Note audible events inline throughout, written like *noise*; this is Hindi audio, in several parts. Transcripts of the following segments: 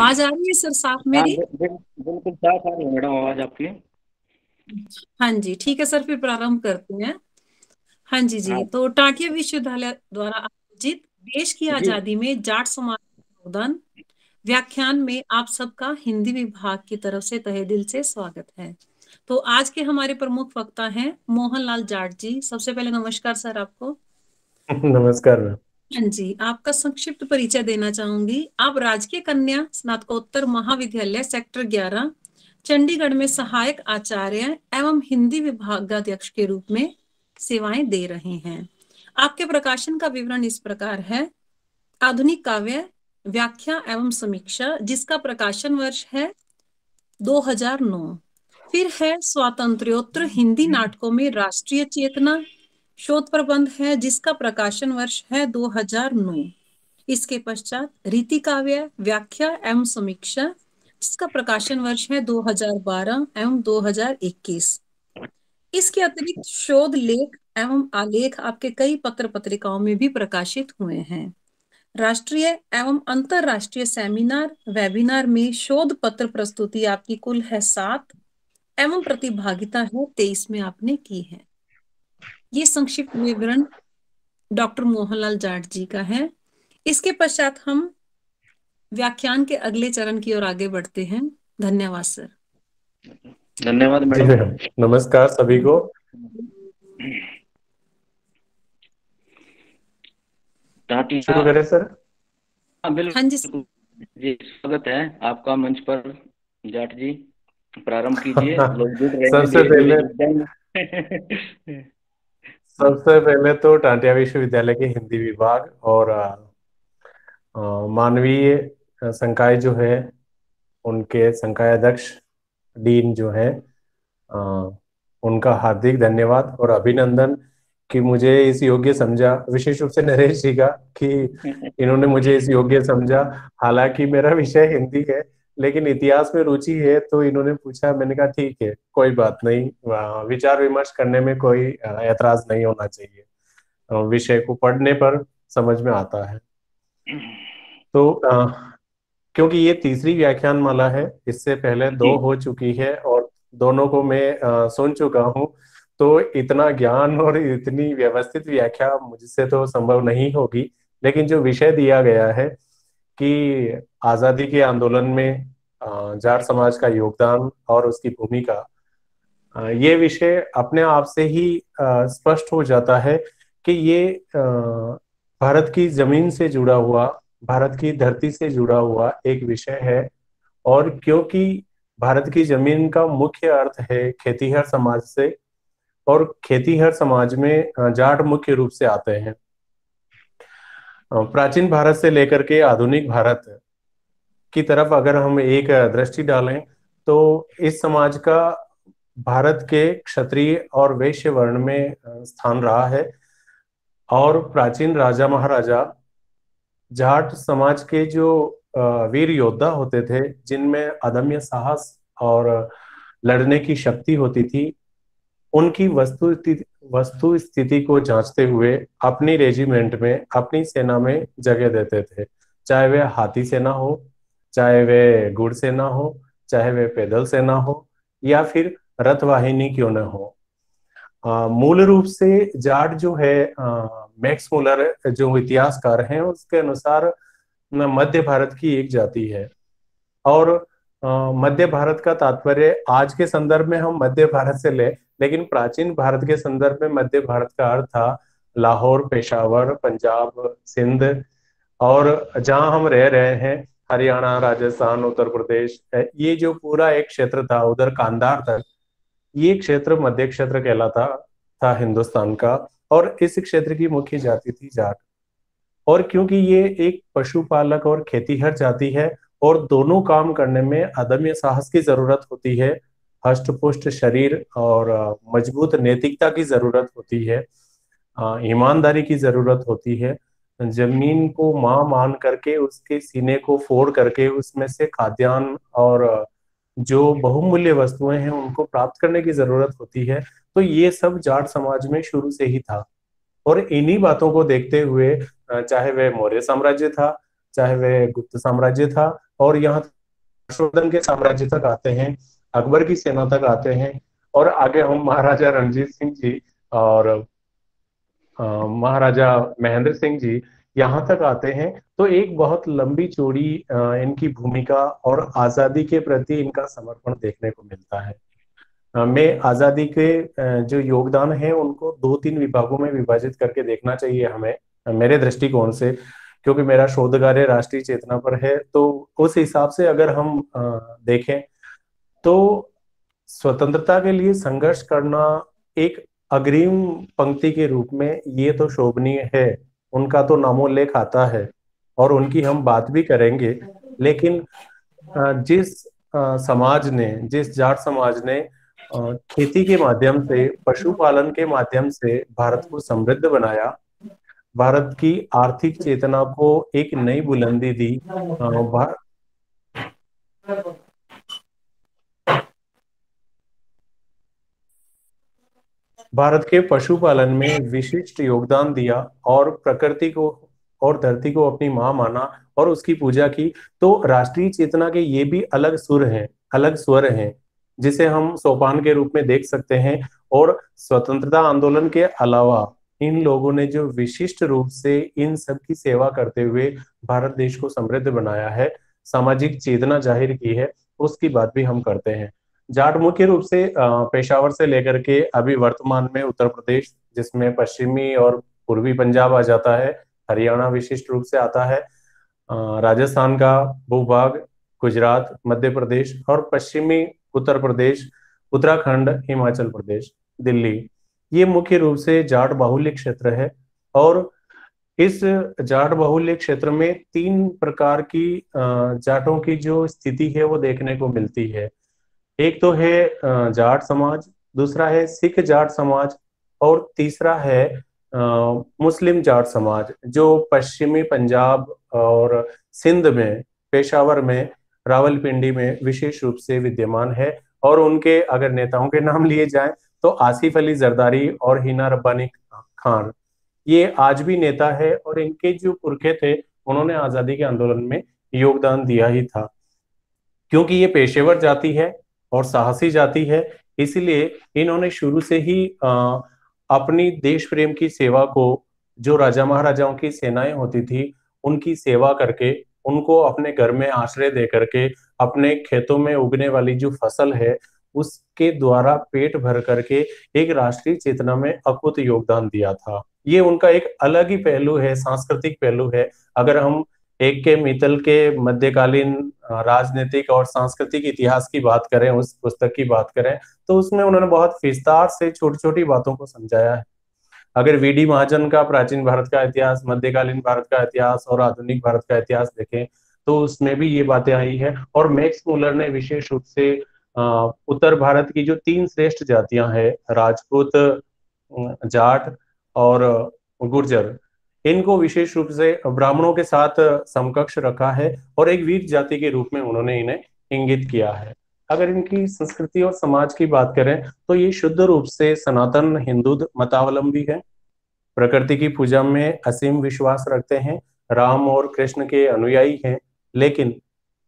आवाज़ आ रही है सर साफ़ हाँ मेरी? बिल- बिल- बिल्कुल साफ़ आ रही है मैडम आवाज़ आपकी। हाँ जी ठीक है सर फिर प्रारंभ करते हैं। हाँ जी जी हाँ। तो टाटिया विश्वविद्यालय द्वारा आयोजित देश की आज़ादी में जाट समाज योगदान व्याख्यान में आप सबका हिंदी विभाग की तरफ़ से तहे दिल से स्वागत है। तो आज के हमारे प्रमुख वक्ता हैं मोहनलाल जाट जी। सबसे पहले नमस्कार सर आपको। नमस्कार। मैम हाँ जी, आपका संक्षिप्त परिचय देना चाहूँगी। आप राजकीय कन्या, स्नातकोत्तर महाविद्यालय, सेक्टर 11 चंडीगढ़ में सहायक आचार्य एवं हिंदी विभागाध्यक्ष के रूप में सेवाएँ दे रहे हैं। आपके प्रकाशन का विवरण इस प्रकार है। आधुनिक काव्य, व्याख्या एवं समीक्षा, जिसका प्रकाशन वर्ष है 2009 फिर है स्वातंत्र्योत्तर हिंदी नाटकों में राष्ट्रीय चेतना शोध प्रबंध है, जिसका प्रकाशन वर्ष है 2009 इसके पश्चात रीति काव्य, व्याख्या एवं समीक्षा, जिसका प्रकाशन वर्ष है 2012 एवं 2021 इसके अतिरिक्त शोध, लेख एवं आलेख आपके कई पत्र पत्रिकाओं में भी प्रकाशित हुए हैं। राष्ट्रीय एवं अंतरराष्ट्रीय सेमिनार, वेबिनार में शोध पत्र प्रस्तुति आपकी कुल है सात, एवं प्रतिभागिता है तेईस में आपने की है। ये संक्षिप्त विवरण डॉक्टर मोहनलाल जाट जी का है। इसके पश्चात हम व्याख्यान के अगले चरण की ओर आगे बढ़ते हैं। धन्यवाद सर। धन्यवाद मैडम। *laughs* नमस्कार सभी को। शुरू करें सर। हाँ हाँ जी जी स्वागत है आपका मंच पर जाट जी। प्रारंभ कीजिए। *laughs* लोग जुड़ रहे हैं सबसे पहले *laughs* सबसे पहले तो टांटिया विश्वविद्यालय के हिंदी विभाग और मानवीय संकाय जो है उनके संकाय अध्यक्ष डीन जो है उनका हार्दिक धन्यवाद और अभिनंदन कि मुझे इस योग्य समझा। विशेष रूप से नरेश जी का कि *laughs* इन्होंने मुझे इस योग्य समझा। हालाँकि मेरा विषय हिंदी है लेकिन इतिहास में रुचि है तो इन्होंने पूछा मैंने कहा ठीक है कोई बात नहीं। विचार विमर्श करने में कोई ऐतराज नहीं होना चाहिए। विषय को पढ़ने पर समझ में आता है। तो अ, क्योंकि ये तीसरी व्याख्यान माला है इससे पहले दो हो चुकी है और दोनों को मैं अ, सुन चुका हूँ। तो इतना ज्ञान और इतनी व्यवस्थित व्याख्या मुझसे तो संभव नहीं होगी लेकिन जो विषय दिया गया है कि आज़ादी के आंदोलन में जाट समाज का योगदान और उसकी भूमिका ये विषय अपने आप से ही स्पष्ट हो जाता है कि ये भारत की ज़मीन से जुड़ा हुआ, भारत की धरती से जुड़ा हुआ एक विषय है। और क्योंकि भारत की ज़मीन का मुख्य अर्थ है खेतीहर समाज से, और खेतीहर समाज में जाट मुख्य रूप से आते हैं। प्राचीन भारत से लेकर के आधुनिक भारत की तरफ़ अगर हम एक दृष्टि डालें तो इस समाज का भारत के क्षत्रिय और वैश्य वर्ण में स्थान रहा है। और प्राचीन राजा महाराजा जाट समाज के जो वीर योद्धा होते थे, जिनमें अदम्य साहस और लड़ने की शक्ति होती थी, उनकी वस्तु वस्तु स्थिति को जांचते हुए अपनी रेजिमेंट में अपनी सेना में जगह देते थे। चाहे वे हाथी सेना हो चाहे वे गुड़ सेना हो चाहे वे पैदल सेना हो या फिर रथ वाहिनी क्यों न हो। अ, मूल रूप से जाट जो है अ, मैक्स मुलर जो इतिहासकार हैं उसके अनुसार मध्य भारत की एक जाति है। और मध्य भारत का तात्पर्य आज के संदर्भ में हम मध्य भारत से ले लेकिन प्राचीन भारत के संदर्भ में मध्य भारत का अर्थ था लाहौर, पेशावर, पंजाब, सिंध, और जहाँ हम रह रहे हैं, हरियाणा, राजस्थान, उत्तर प्रदेश ये जो पूरा एक क्षेत्र था, उधर कांधार तक ये क्षेत्र मध्य क्षेत्र कहलाता था हिंदुस्तान का, और इस क्षेत्र की मुख्य जाति थी जाट। और क्योंकि ये एक पशुपालक और खेतीहर जाति है, और दोनों काम करने में अदम्य साहस की ज़रूरत होती है हष्ट पुष्ट शरीर और मज़बूत नैतिकता की ज़रूरत होती है ईमानदारी की ज़रूरत होती है। ज़मीन को माँ मान करके, उसके सीने को फोड़ करके, उसमें से खाद्यान्न और जो बहुमूल्य वस्तुएँ हैं, उनको प्राप्त करने की ज़रूरत होती है। तो ये सब जाट समाज में शुरू से ही था। और इन्हीं बातों को देखते हुए चाहे वह मौर्य साम्राज्य था, चाहे वह गुप्त साम्राज्य था, और यहाँ हर्षवर्धन के साम्राज्य तक आते हैं। अकबर की सेना तक आते हैं और आगे हम महाराजा रणजीत सिंह जी और महाराजा महेंद्र सिंह जी यहाँ तक आते हैं। तो एक बहुत लंबी चौड़ी इनकी भूमिका और आज़ादी के प्रति इनका समर्पण देखने को मिलता है। मैं आज़ादी के जो योगदान है उनको दो तीन विभागों में विभाजित करके देखना चाहिए हमें, मेरे दृष्टिकोण से, क्योंकि मेरा शोध कार्य राष्ट्रीय चेतना पर है। तो उस हिसाब से अगर हम देखें तो स्वतंत्रता के लिए संघर्ष करना एक अग्रिम पंक्ति के रूप में ये तो शोभनीय है। उनका तो नामोल्लेख आता है और उनकी हम बात भी करेंगे। लेकिन जिस समाज ने, जिस जाट समाज ने खेती के माध्यम से, पशुपालन के माध्यम से भारत को समृद्ध बनाया, भारत की आर्थिक चेतना को एक नई बुलंदी दी भारत के पशुपालन में विशिष्ट योगदान दिया और प्रकृति को और धरती को अपनी माँ माना और उसकी पूजा की। तो राष्ट्रीय चेतना के ये भी अलग सुर हैं, अलग स्वर हैं, जिसे हम सोपान के रूप में देख सकते हैं। और स्वतंत्रता आंदोलन के अलावा इन लोगों ने जो विशिष्ट रूप से इन सब की सेवा करते हुए भारत देश को समृद्ध बनाया है, सामाजिक चेतना ज़ाहिर की है, उसकी बात भी हम करते हैं। जाट मुख्य रूप से पेशावर से लेकर के अभी वर्तमान में उत्तर प्रदेश, जिसमें पश्चिमी और पूर्वी पंजाब आ जाता है, हरियाणा विशिष्ट रूप से आता है राजस्थान का भूभाग, गुजरात, मध्य प्रदेश और पश्चिमी उत्तर प्रदेश, उत्तराखंड, हिमाचल प्रदेश, दिल्ली। ये मुख्य रूप से जाट बाहुल्य क्षेत्र है और इस जाट बाहुल्य क्षेत्र में तीन प्रकार की जाटों की जो स्थिति है वो देखने को मिलती है। एक तो है जाट समाज, दूसरा है सिख जाट समाज और तीसरा है मुस्लिम जाट समाज, जो पश्चिमी पंजाब और सिंध में, पेशावर में, रावलपिंडी में विशेष रूप से विद्यमान है और उनके अगर नेताओं के नाम लिए जाएँ तो आसिफ अली जरदारी और हिना रब्बानी खान। ये आज भी नेता है और इनके जो पुरखे थे, उन्होंने आज़ादी के आंदोलन में योगदान दिया ही था। क्योंकि ये पेशेवर जाति है और साहसी जाति है। इसलिए इन्होंने शुरू से ही आ, अपनी देश प्रेम की सेवा को जो राजा महाराजाओं की सेनाएँ होती थी उनकी सेवा करके उनको अपने घर में आश्रय दे करके अपने खेतों में उगने वाली जो फ़सल है उसके द्वारा पेट भर करके एक राष्ट्रीय चेतना में अकुत योगदान दिया था। ये उनका एक अलग ही पहलू है सांस्कृतिक पहलू है। अगर हम एक के मितल के मध्यकालीन राजनीतिक और सांस्कृतिक इतिहास की बात करें, उस पुस्तक की बात करें तो उसमें उन्होंने बहुत विस्तार से छोटी छोटी बातों को समझाया है। अगर वी डी महाजन का प्राचीन भारत का इतिहास, मध्यकालीन भारत का इतिहास और आधुनिक भारत का इतिहास देखें तो उसमें भी ये बातें आई है और मैक्स मूलर ने विशेष रूप से उत्तर भारत की जो तीन श्रेष्ठ जातियाँ हैं, राजपूत जाट और, गुर्जर इनको विशेष रूप से ब्राह्मणों के साथ समकक्ष रखा है और एक वीर जाति के रूप में उन्होंने इन्हें इंगित किया है। अगर इनकी संस्कृति और समाज की बात करें तो ये शुद्ध रूप से सनातन, हिंदू, मतावलंबी है। प्रकृति की पूजा में असीम विश्वास रखते हैं। राम और कृष्ण के अनुयायी हैं, लेकिन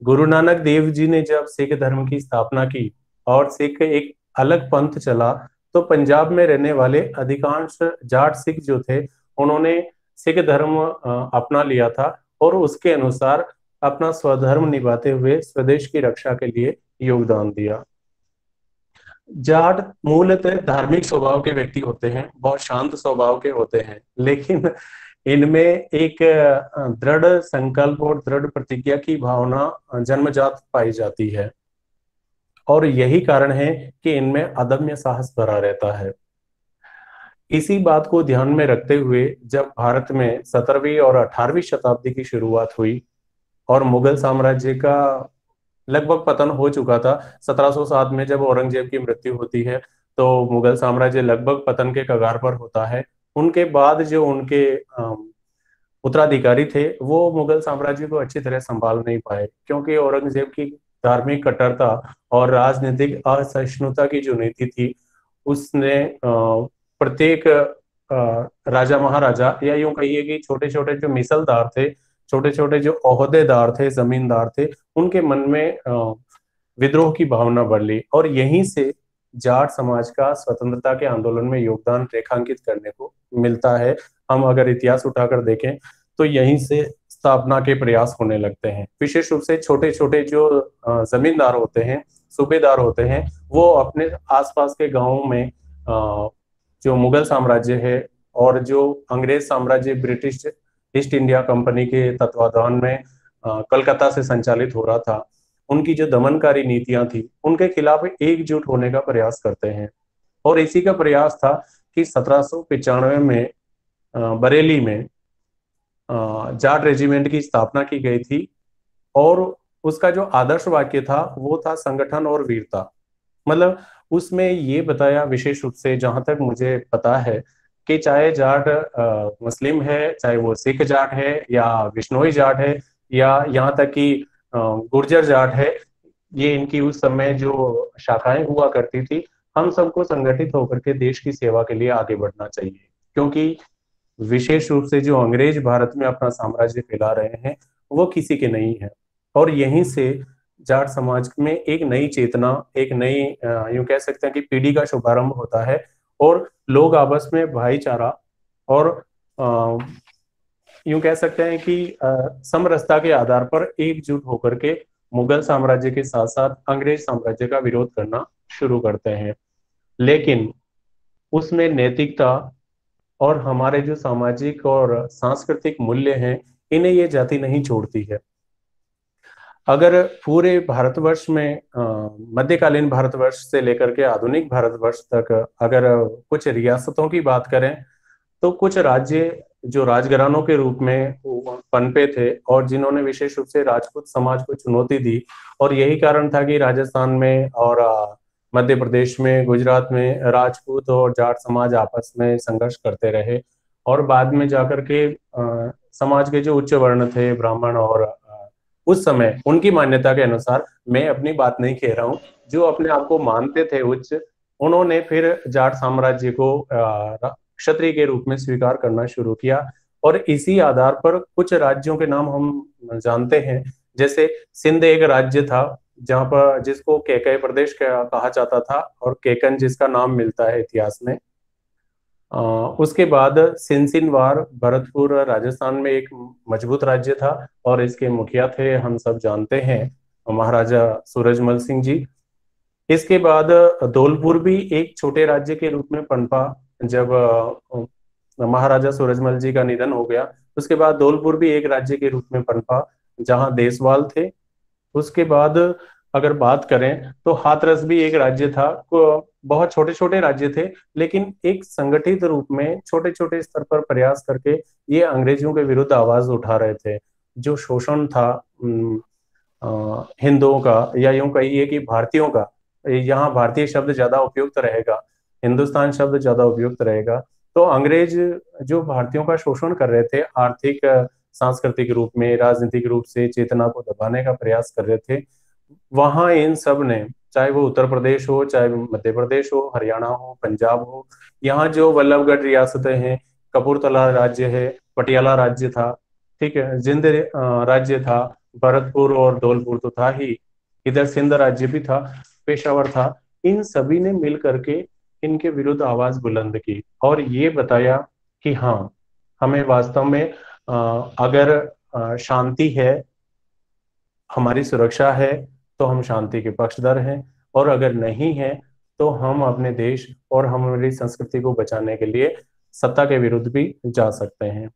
गुरु नानक देव जी ने जब सिख धर्म की स्थापना की और सिख एक अलग पंथ चला तो पंजाब में रहने वाले अधिकांश जाट सिख जो थे, उन्होंने सिख धर्म अपना लिया था और उसके अनुसार अपना स्वधर्म निभाते हुए स्वदेश की रक्षा के लिए योगदान दिया। जाट मूलतः धार्मिक स्वभाव के व्यक्ति होते हैं, बहुत शांत स्वभाव के होते हैं, लेकिन इनमें एक दृढ़ संकल्प और दृढ़ प्रतिज्ञा की भावना जन्मजात पाई जाती है। और यही कारण है कि इनमें अदम्य साहस भरा रहता है। इसी बात को ध्यान में रखते हुए जब भारत में सत्रहवीं और अठारहवीं शताब्दी की शुरुआत हुई और मुगल साम्राज्य का लगभग पतन हो चुका था 1707 में जब औरंगज़ेब की मृत्यु होती है तो मुगल साम्राज्य लगभग पतन के कगार पर होता है। उनके बाद जो उनके उत्तराधिकारी थे, वो मुगल साम्राज्य को अच्छी तरह संभाल नहीं पाए, क्योंकि औरंगज़ेब की धार्मिक कट्टरता और राजनीतिक असहिष्णुता की जो नीति थी, उसने प्रत्येक राजा महाराजा या यूँ कहिए कि छोटे छोटे जो मिसलदार थे छोटे छोटे जो अहदेदार थे, जमींदार थे, उनके मन में विद्रोह की भावना बढ़ ली और यहीं से जाट समाज का स्वतंत्रता के आंदोलन में योगदान रेखांकित करने को मिलता है। हम अगर इतिहास उठाकर देखें तो यहीं से स्थापना के प्रयास होने लगते हैं। विशेष रूप से छोटे छोटे जो जमींदार होते हैं, सूबेदार होते हैं, वो अपने आसपास के गाँवों में जो मुगल साम्राज्य है और जो अंग्रेज़ साम्राज्य ब्रिटिश ईस्ट इंडिया कंपनी के तत्वाधान में कलकत्ता से संचालित हो रहा था, उनकी जो दमनकारी नीतियाँ थी, उनके खिलाफ एकजुट होने का प्रयास करते हैं। और इसी का प्रयास था कि सत्रह में बरेली में जाट रेजिमेंट की स्थापना की गई थी और उसका जो आदर्श वाक्य था वो था संगठन और वीरता। मतलब उसमें ये बताया विशेष रूप से, जहाँ तक मुझे पता है कि चाहे जाट मुस्लिम है, चाहे वो सिख जाट है या विष्णोई जाट है या यहाँ तक कि गुर्जर जाट है, ये इनकी उस समय जो शाखाएँ हुआ करती थी, हम सबको संगठित होकर के देश की सेवा के लिए आगे बढ़ना चाहिए। क्योंकि विशेष रूप से जो अंग्रेज़ भारत में अपना साम्राज्य फैला रहे हैं, वो किसी के नहीं है। और यहीं से जाट समाज में एक नई चेतना, एक नई यूँ कह सकते हैं कि पीढ़ी का शुभारंभ होता है और लोग आपस में भाईचारा और यूँ कह सकते हैं कि समरसता के आधार पर एकजुट होकर के मुगल साम्राज्य के साथ साथ अंग्रेज़ साम्राज्य का विरोध करना शुरू करते हैं। लेकिन उसमें नैतिकता और हमारे जो सामाजिक और सांस्कृतिक मूल्य हैं, इन्हें ये जाति नहीं छोड़ती है। अगर पूरे भारतवर्ष में मध्यकालीन भारतवर्ष से लेकर के आधुनिक भारतवर्ष तक अगर कुछ रियासतों की बात करें तो कुछ राज्य जो राजघरानों के रूप में पनपे थे और जिन्होंने विशेष रूप से राजपूत समाज को चुनौती दी और यही कारण था कि राजस्थान में और मध्य प्रदेश में, गुजरात में राजपूत और जाट समाज आपस में संघर्ष करते रहे और बाद में जाकर के समाज के जो उच्च वर्ण थे, ब्राह्मण और उस समय उनकी मान्यता के अनुसार मैं अपनी बात नहीं कह रहा हूँ। जो अपने आप को मानते थे उच्च, उन्होंने फिर जाट साम्राज्य को क्षत्रिय के रूप में स्वीकार करना शुरू किया। और इसी आधार पर कुछ राज्यों के नाम हम जानते हैं। जैसे सिंध एक राज्य था, जहाँ पर जिसको केकय प्रदेश कहा जाता था और केकन जिसका नाम मिलता है इतिहास में। उसके बाद सिंसिनवार भरतपुर राजस्थान में एक मज़बूत राज्य था और इसके मुखिया थे, हम सब जानते हैं, महाराजा सूरजमल सिंह जी। इसके बाद धौलपुर भी एक छोटे राज्य के रूप में पनपा, जब महाराजा सूरजमल जी का निधन हो गया। उसके बाद धौलपुर भी एक राज्य के रूप में पनपा, जहाँ देशवाल थे। उसके बाद अगर बात करें तो हाथरस भी एक राज्य था बहुत छोटे छोटे राज्य थे, लेकिन एक संगठित रूप में छोटे छोटे स्तर पर प्रयास करके ये अंग्रेज़ों के विरुद्ध आवाज़ उठा रहे थे। जो शोषण था हिंदुओं का या यूँ कहिए कि भारतीयों का, यहाँ भारतीय शब्द ज़्यादा उपयुक्त रहेगा, हिंदुस्तान शब्द ज़्यादा उपयुक्त रहेगा तो अंग्रेज़ जो भारतीयों का शोषण कर रहे थे, आर्थिक, सांस्कृतिक रूप में, राजनीतिक रूप से चेतना को दबाने का प्रयास कर रहे थे, वहाँ इन सबने चाहे वो उत्तर प्रदेश हो, चाहे मध्य प्रदेश हो, हरियाणा हो, पंजाब हो, यहाँ जो वल्लभगढ़ रियासतें हैं कपूरतला राज्य है, पटियाला राज्य था, ठीक है, जिंद राज्य था, भरतपुर और धौलपुर तो था ही, इधर सिंध राज्य भी था, पेशावर था, इन सभी ने मिल करके इनके विरुद्ध आवाज़ बुलंद की। और ये बताया कि हाँ हमें वास्तव में अगर शांति है, हमारी सुरक्षा है तो हम शांति के पक्षधर हैं, और अगर नहीं है तो हम अपने देश और हमारी संस्कृति को बचाने के लिए सत्ता के विरुद्ध भी जा सकते हैं।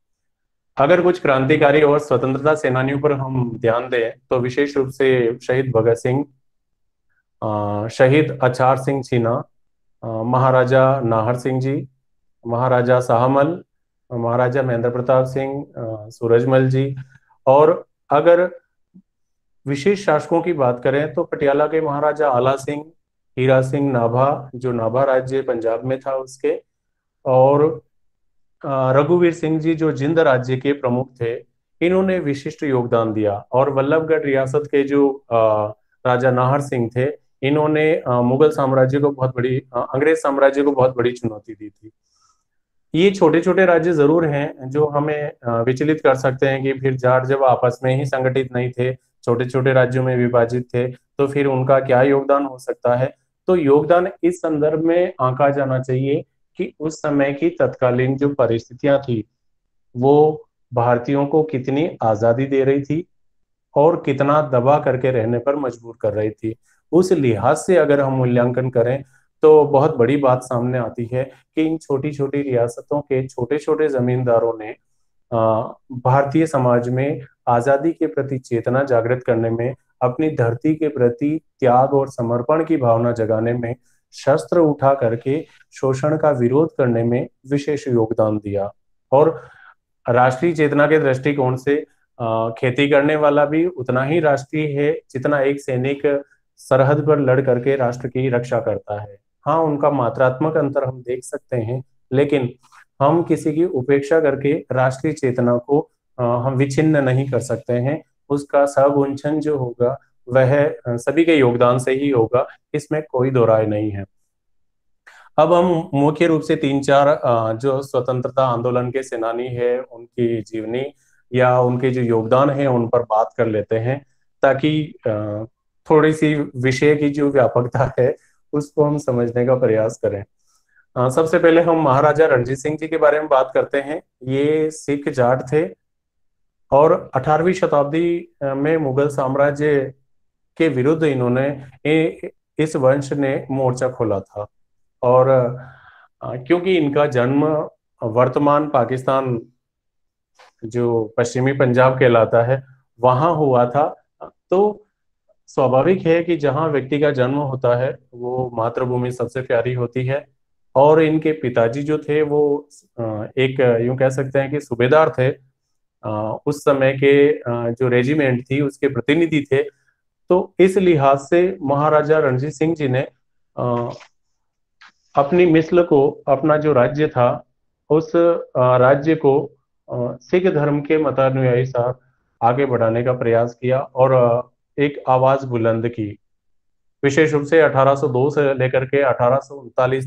अगर कुछ क्रांतिकारी और स्वतंत्रता सेनानियों पर हम ध्यान दें तो विशेष रूप से शहीद भगत सिंह शहीद अचार सिंह छीना महाराजा नाहर सिंह जी, महाराजा साहमल महाराजा महेंद्र प्रताप सिंह सूरजमल जी, और अगर विशेष शासकों की बात करें तो पटियाला के महाराजा आला सिंह, हीरा सिंह नाभा, जो नाभा राज्य पंजाब में था उसके, और रघुवीर सिंह जी जो जिंद राज्य के प्रमुख थे, इन्होंने विशिष्ट योगदान दिया। और वल्लभगढ़ रियासत के जो राजा नाहर सिंह थे, इन्होंने मुगल साम्राज्य को बहुत बड़ी अंग्रेज़ साम्राज्य को बहुत बड़ी चुनौती दी थी। ये छोटे छोटे राज्य ज़रूर हैं जो हमें विचलित कर सकते हैं कि फिर जाट जब आपस में ही संगठित नहीं थे छोटे छोटे राज्यों में विभाजित थे तो फिर उनका क्या योगदान हो सकता है? तो योगदान इस संदर्भ में आंका जाना चाहिए कि उस समय की तत्कालीन जो परिस्थितियाँ थी, वो भारतीयों को कितनी आज़ादी दे रही थी और कितना दबा करके रहने पर मजबूर कर रही थी। उस लिहाज से अगर हम मूल्यांकन करें तो बहुत बड़ी बात सामने आती है कि इन छोटी छोटी रियासतों के छोटे छोटे जमींदारों ने भारतीय समाज में आज़ादी के प्रति चेतना जागृत करने में, अपनी धरती के प्रति त्याग और समर्पण की भावना जगाने में, शस्त्र उठा करके शोषण का विरोध करने में विशेष योगदान दिया। और राष्ट्रीय चेतना के दृष्टिकोण से खेती करने वाला भी उतना ही राष्ट्रीय है जितना एक सैनिक सरहद पर लड़ करके राष्ट्र की रक्षा करता है। हाँ उनका मात्रात्मक अंतर हम देख सकते हैं, लेकिन हम किसी की उपेक्षा करके राष्ट्रीय चेतना को हम विच्छिन्न नहीं कर सकते हैं। उसका सगुंछन जो होगा, वह सभी के योगदान से ही होगा, इसमें कोई दो राय नहीं है। अब हम मुख्य रूप से तीन चार जो स्वतंत्रता आंदोलन के सेनानी है, उनकी जीवनी या उनके जो योगदान है, उन पर बात कर लेते हैं, ताकि थोड़ी सी विषय की जो व्यापकता है, उसको हम समझने का प्रयास करें। सबसे पहले हम महाराजा रणजीत सिंह जी के बारे में बात करते हैं। ये सिख जाट थे और 18वीं शताब्दी में मुगल साम्राज्य के विरुद्ध इन्होंने इस वंश ने मोर्चा खोला था। और क्योंकि इनका जन्म वर्तमान पाकिस्तान, जो पश्चिमी पंजाब कहलाता है, वहाँ हुआ था तो स्वाभाविक है कि जहाँ व्यक्ति का जन्म होता है, वो मातृभूमि सबसे प्यारी होती है। और इनके पिताजी जो थे, वो एक यूँ कह सकते हैं कि सूबेदार थे उस समय के जो रेजिमेंट थी, उसके प्रतिनिधि थे। तो इस लिहाज से महाराजा रणजीत सिंह जी ने अपनी मिसल को, अपना जो राज्य था, उस राज्य को सिख धर्म के मतानुयायी साथ आगे बढ़ाने का प्रयास किया और एक आवाज़ बुलंद की। विशेष रूप से 1802 से लेकर के अठारह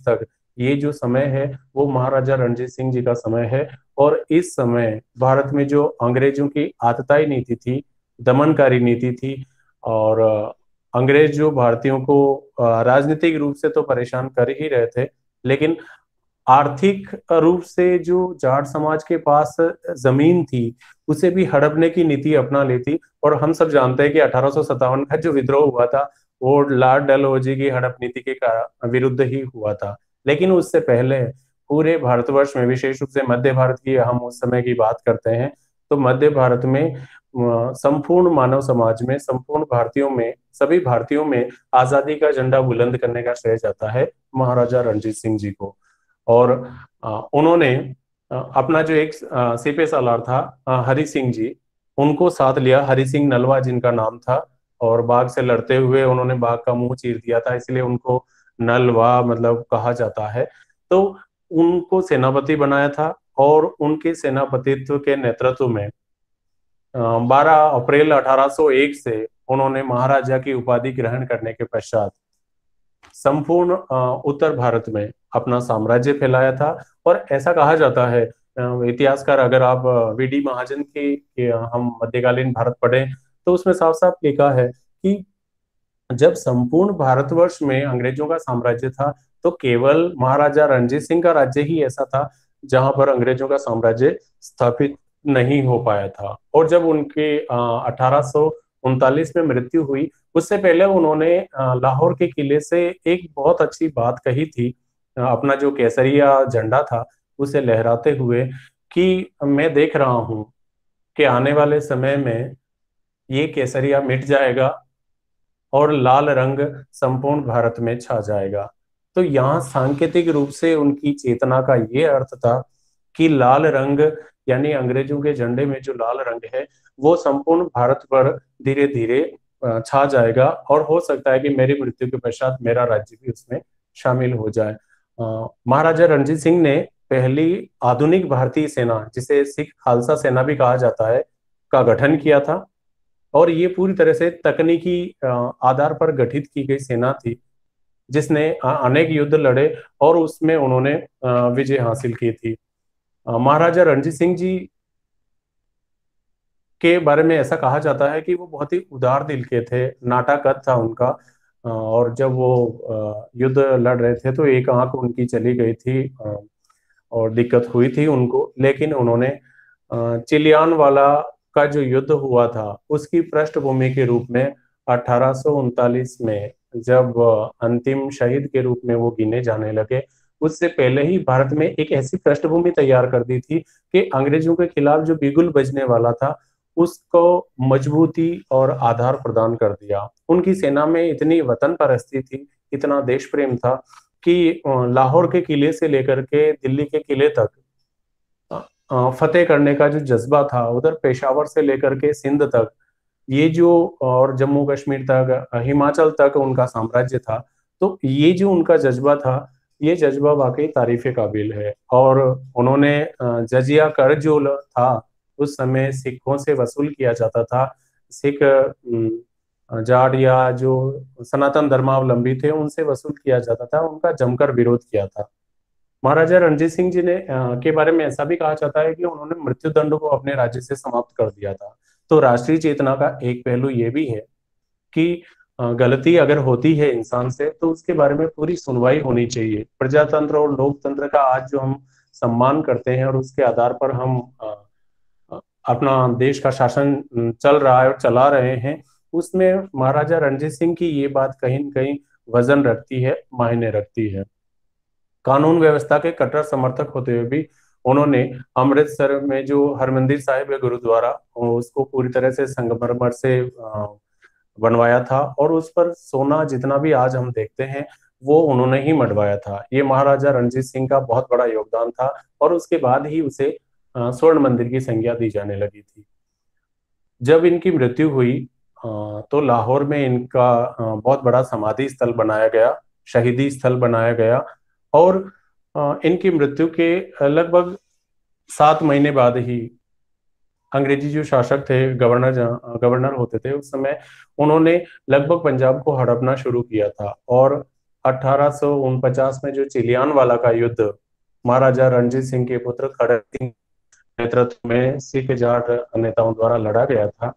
तक ये जो समय है, वो महाराजा रणजीत सिंह जी का समय है। और इस समय भारत में जो अंग्रेज़ों की आतताई नीति थी, दमनकारी नीति थी, और अंग्रेज़ जो भारतीयों को राजनीतिक रूप से तो परेशान कर ही रहे थे, लेकिन आर्थिक रूप से जो जाट समाज के पास ज़मीन थी, उसे भी हड़पने की नीति अपना लेती। और हम सब जानते हैं कि अठारह सौ सत्तावन का जो विद्रोह हुआ था, वो लॉर्ड डलहौजी की हड़प नीति के विरुद्ध ही हुआ था। लेकिन उससे पहले पूरे भारतवर्ष में, विशेष रूप से मध्य भारत की हम उस समय की बात करते हैं तो मध्य भारत में संपूर्ण मानव समाज में, संपूर्ण भारतीयों में, सभी भारतीयों में आज़ादी का झंडा बुलंद करने का श्रेय जाता है महाराजा रणजीत सिंह जी को। और उन्होंने अपना जो एक सिपे सालार था हरि सिंह जी, उनको साथ लिया। हरि सिंह नलवा जिनका नाम था, और बाघ से लड़ते हुए उन्होंने बाघ का मुँह चीर दिया था, इसलिए उनको नलवा मतलब कहा जाता है। तो उनको सेनापति बनाया था और उनके सेनापतित्व के नेतृत्व में 12 अप्रैल 1801 से उन्होंने महाराजा की उपाधि ग्रहण करने के पश्चात संपूर्ण उत्तर भारत में अपना साम्राज्य फैलाया था। और ऐसा कहा जाता है इतिहासकार अगर आप वी डी महाजन की हम मध्यकालीन भारत पढ़ें तो उसमें साफ़ साफ़ लिखा है कि जब संपूर्ण भारतवर्ष में अंग्रेज़ों का साम्राज्य था तो केवल महाराजा रणजीत सिंह का राज्य ही ऐसा था, जहाँ पर अंग्रेज़ों का साम्राज्य स्थापित नहीं हो पाया था। और जब उनके अठारह में मृत्यु हुई, उससे पहले उन्होंने लाहौर के किले से एक बहुत अच्छी बात कही थी अपना जो केसरिया झंडा था, उसे लहराते हुए कि मैं देख रहा हूँ कि आने वाले समय में ये केसरिया मिट जाएगा और लाल रंग संपूर्ण भारत में छा जाएगा। तो यहाँ सांकेतिक रूप से उनकी चेतना का ये अर्थ था कि लाल रंग, यानी अंग्रेज़ों के झंडे में जो लाल रंग है, वो संपूर्ण भारत पर धीरे धीरे छा जाएगा और हो सकता है कि मेरी मृत्यु के पश्चात मेरा राज्य भी उसमें शामिल हो जाए। महाराजा रणजीत सिंह ने पहली आधुनिक भारतीय सेना, जिसे सिख खालसा सेना भी कहा जाता है, का गठन किया था। और ये पूरी तरह से तकनीकी आधार पर गठित की गई सेना थी, जिसने अनेक युद्ध लड़े और उसमें उन्होंने विजय हासिल की थी। महाराजा रणजीत सिंह जी के बारे में ऐसा कहा जाता है कि वो बहुत ही उदार दिल के थे नाटाकत था उनका और जब वो युद्ध लड़ रहे थे तो एक आँख उनकी चली गई थी और दिक्कत हुई थी उनको, लेकिन उन्होंने चिलियान वाला का जो युद्ध हुआ था, उसकी पृष्ठभूमि के रूप में अठारह सौ उनतालीस में जब अंतिम शहीद के रूप में वो गिने जाने लगे, उससे पहले ही भारत में एक ऐसी पृष्ठभूमि तैयार कर दी थी कि अंग्रेज़ों के खिलाफ जो बिगुल बजने वाला था, उसको मजबूती और आधार प्रदान कर दिया। उनकी सेना में इतनी वतन परस्ती थी, इतना देश प्रेम था कि लाहौर के किले से लेकर के दिल्ली के किले तक फतेह करने का जो जज्बा था, उधर पेशावर से लेकर के सिंध तक, ये जो, और जम्मू कश्मीर तक, हिमाचल तक उनका साम्राज्य था तो ये जो उनका जज्बा था, ये जज्बा वाकई तारीफ़ काबिल है। और उन्होंने जजिया कर जो था, उस समय सिखों से वसूल किया जाता था। सिख जाट या जो सनातन धर्मावलंबी थे, उनसे वसूल किया जाता था, उनका जमकर विरोध किया था। महाराजा रणजीत सिंह जी ने के बारे में ऐसा भी कहा जाता है कि उन्होंने मृत्यु दंड को अपने राज्य से समाप्त कर दिया था। तो राष्ट्रीय चेतना का एक पहलू ये भी है कि गलती अगर होती है इंसान से तो उसके बारे में पूरी सुनवाई होनी चाहिए। प्रजातंत्र और लोकतंत्र का आज जो हम सम्मान करते हैं और उसके आधार पर हम अपना देश का शासन चल रहा है और चला रहे हैं, उसमें महाराजा रणजीत सिंह की ये बात कहीं न कहीं वज़न रखती है, मायने रखती है। कानून व्यवस्था के कट्टर समर्थक होते हुए भी उन्होंने अमृतसर में जो हरमंदिर साहिब है गुरुद्वारा, उसको पूरी तरह से संगमरमर से बनवाया था और उस पर सोना जितना भी आज हम देखते हैं, वो उन्होंने ही मढ़वाया था। ये महाराजा रणजीत सिंह का बहुत बड़ा योगदान था और उसके बाद ही उसे स्वर्ण मंदिर की संज्ञा दी जाने लगी थी। जब इनकी मृत्यु हुई तो लाहौर में इनका बहुत बड़ा समाधि स्थल बनाया गया, शहीदी स्थल बनाया गया और इनकी मृत्यु के लगभग सात महीने बाद ही अंग्रेज़ी जो शासक थे, गवर्नर गवर्नर होते थे, उस समय उन्होंने लगभग पंजाब को हड़पना शुरू किया था और अठारह में जो चिलियान वाला का युद्ध, महाराजा रणजीत सिंह के पुत्र खड़क सिंह नेतृत्व में सिख जाट नेताओं द्वारा लड़ा गया था,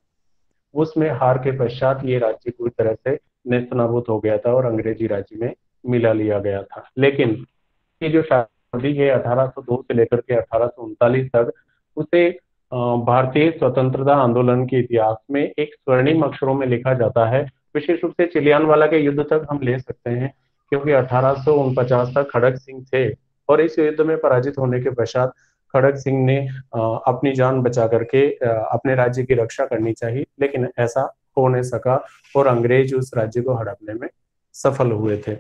उसमें हार के पश्चात ये राज्य पूरी तरह से नेस्तनाबूत हो गया था और अंग्रेज़ी राज्य में मिला लिया गया था। लेकिन ये जो शादी है 1802 से लेकर के अठारह तक, उसे भारतीय स्वतंत्रता आंदोलन के इतिहास में एक स्वर्णिम अक्षरों में लिखा जाता है। विशेष रूप से चिलियान वाला के युद्ध तक हम ले सकते हैं, क्योंकि अठारह तक खड़ग सिंह थे और इस युद्ध में पराजित होने के पश्चात खड़ग सिंह ने अपनी जान बचा करके अपने राज्य की रक्षा करनी चाहिए। लेकिन ऐसा हो नहीं सका और अंग्रेज़ उस राज्य को हड़पने में सफल हुए थे।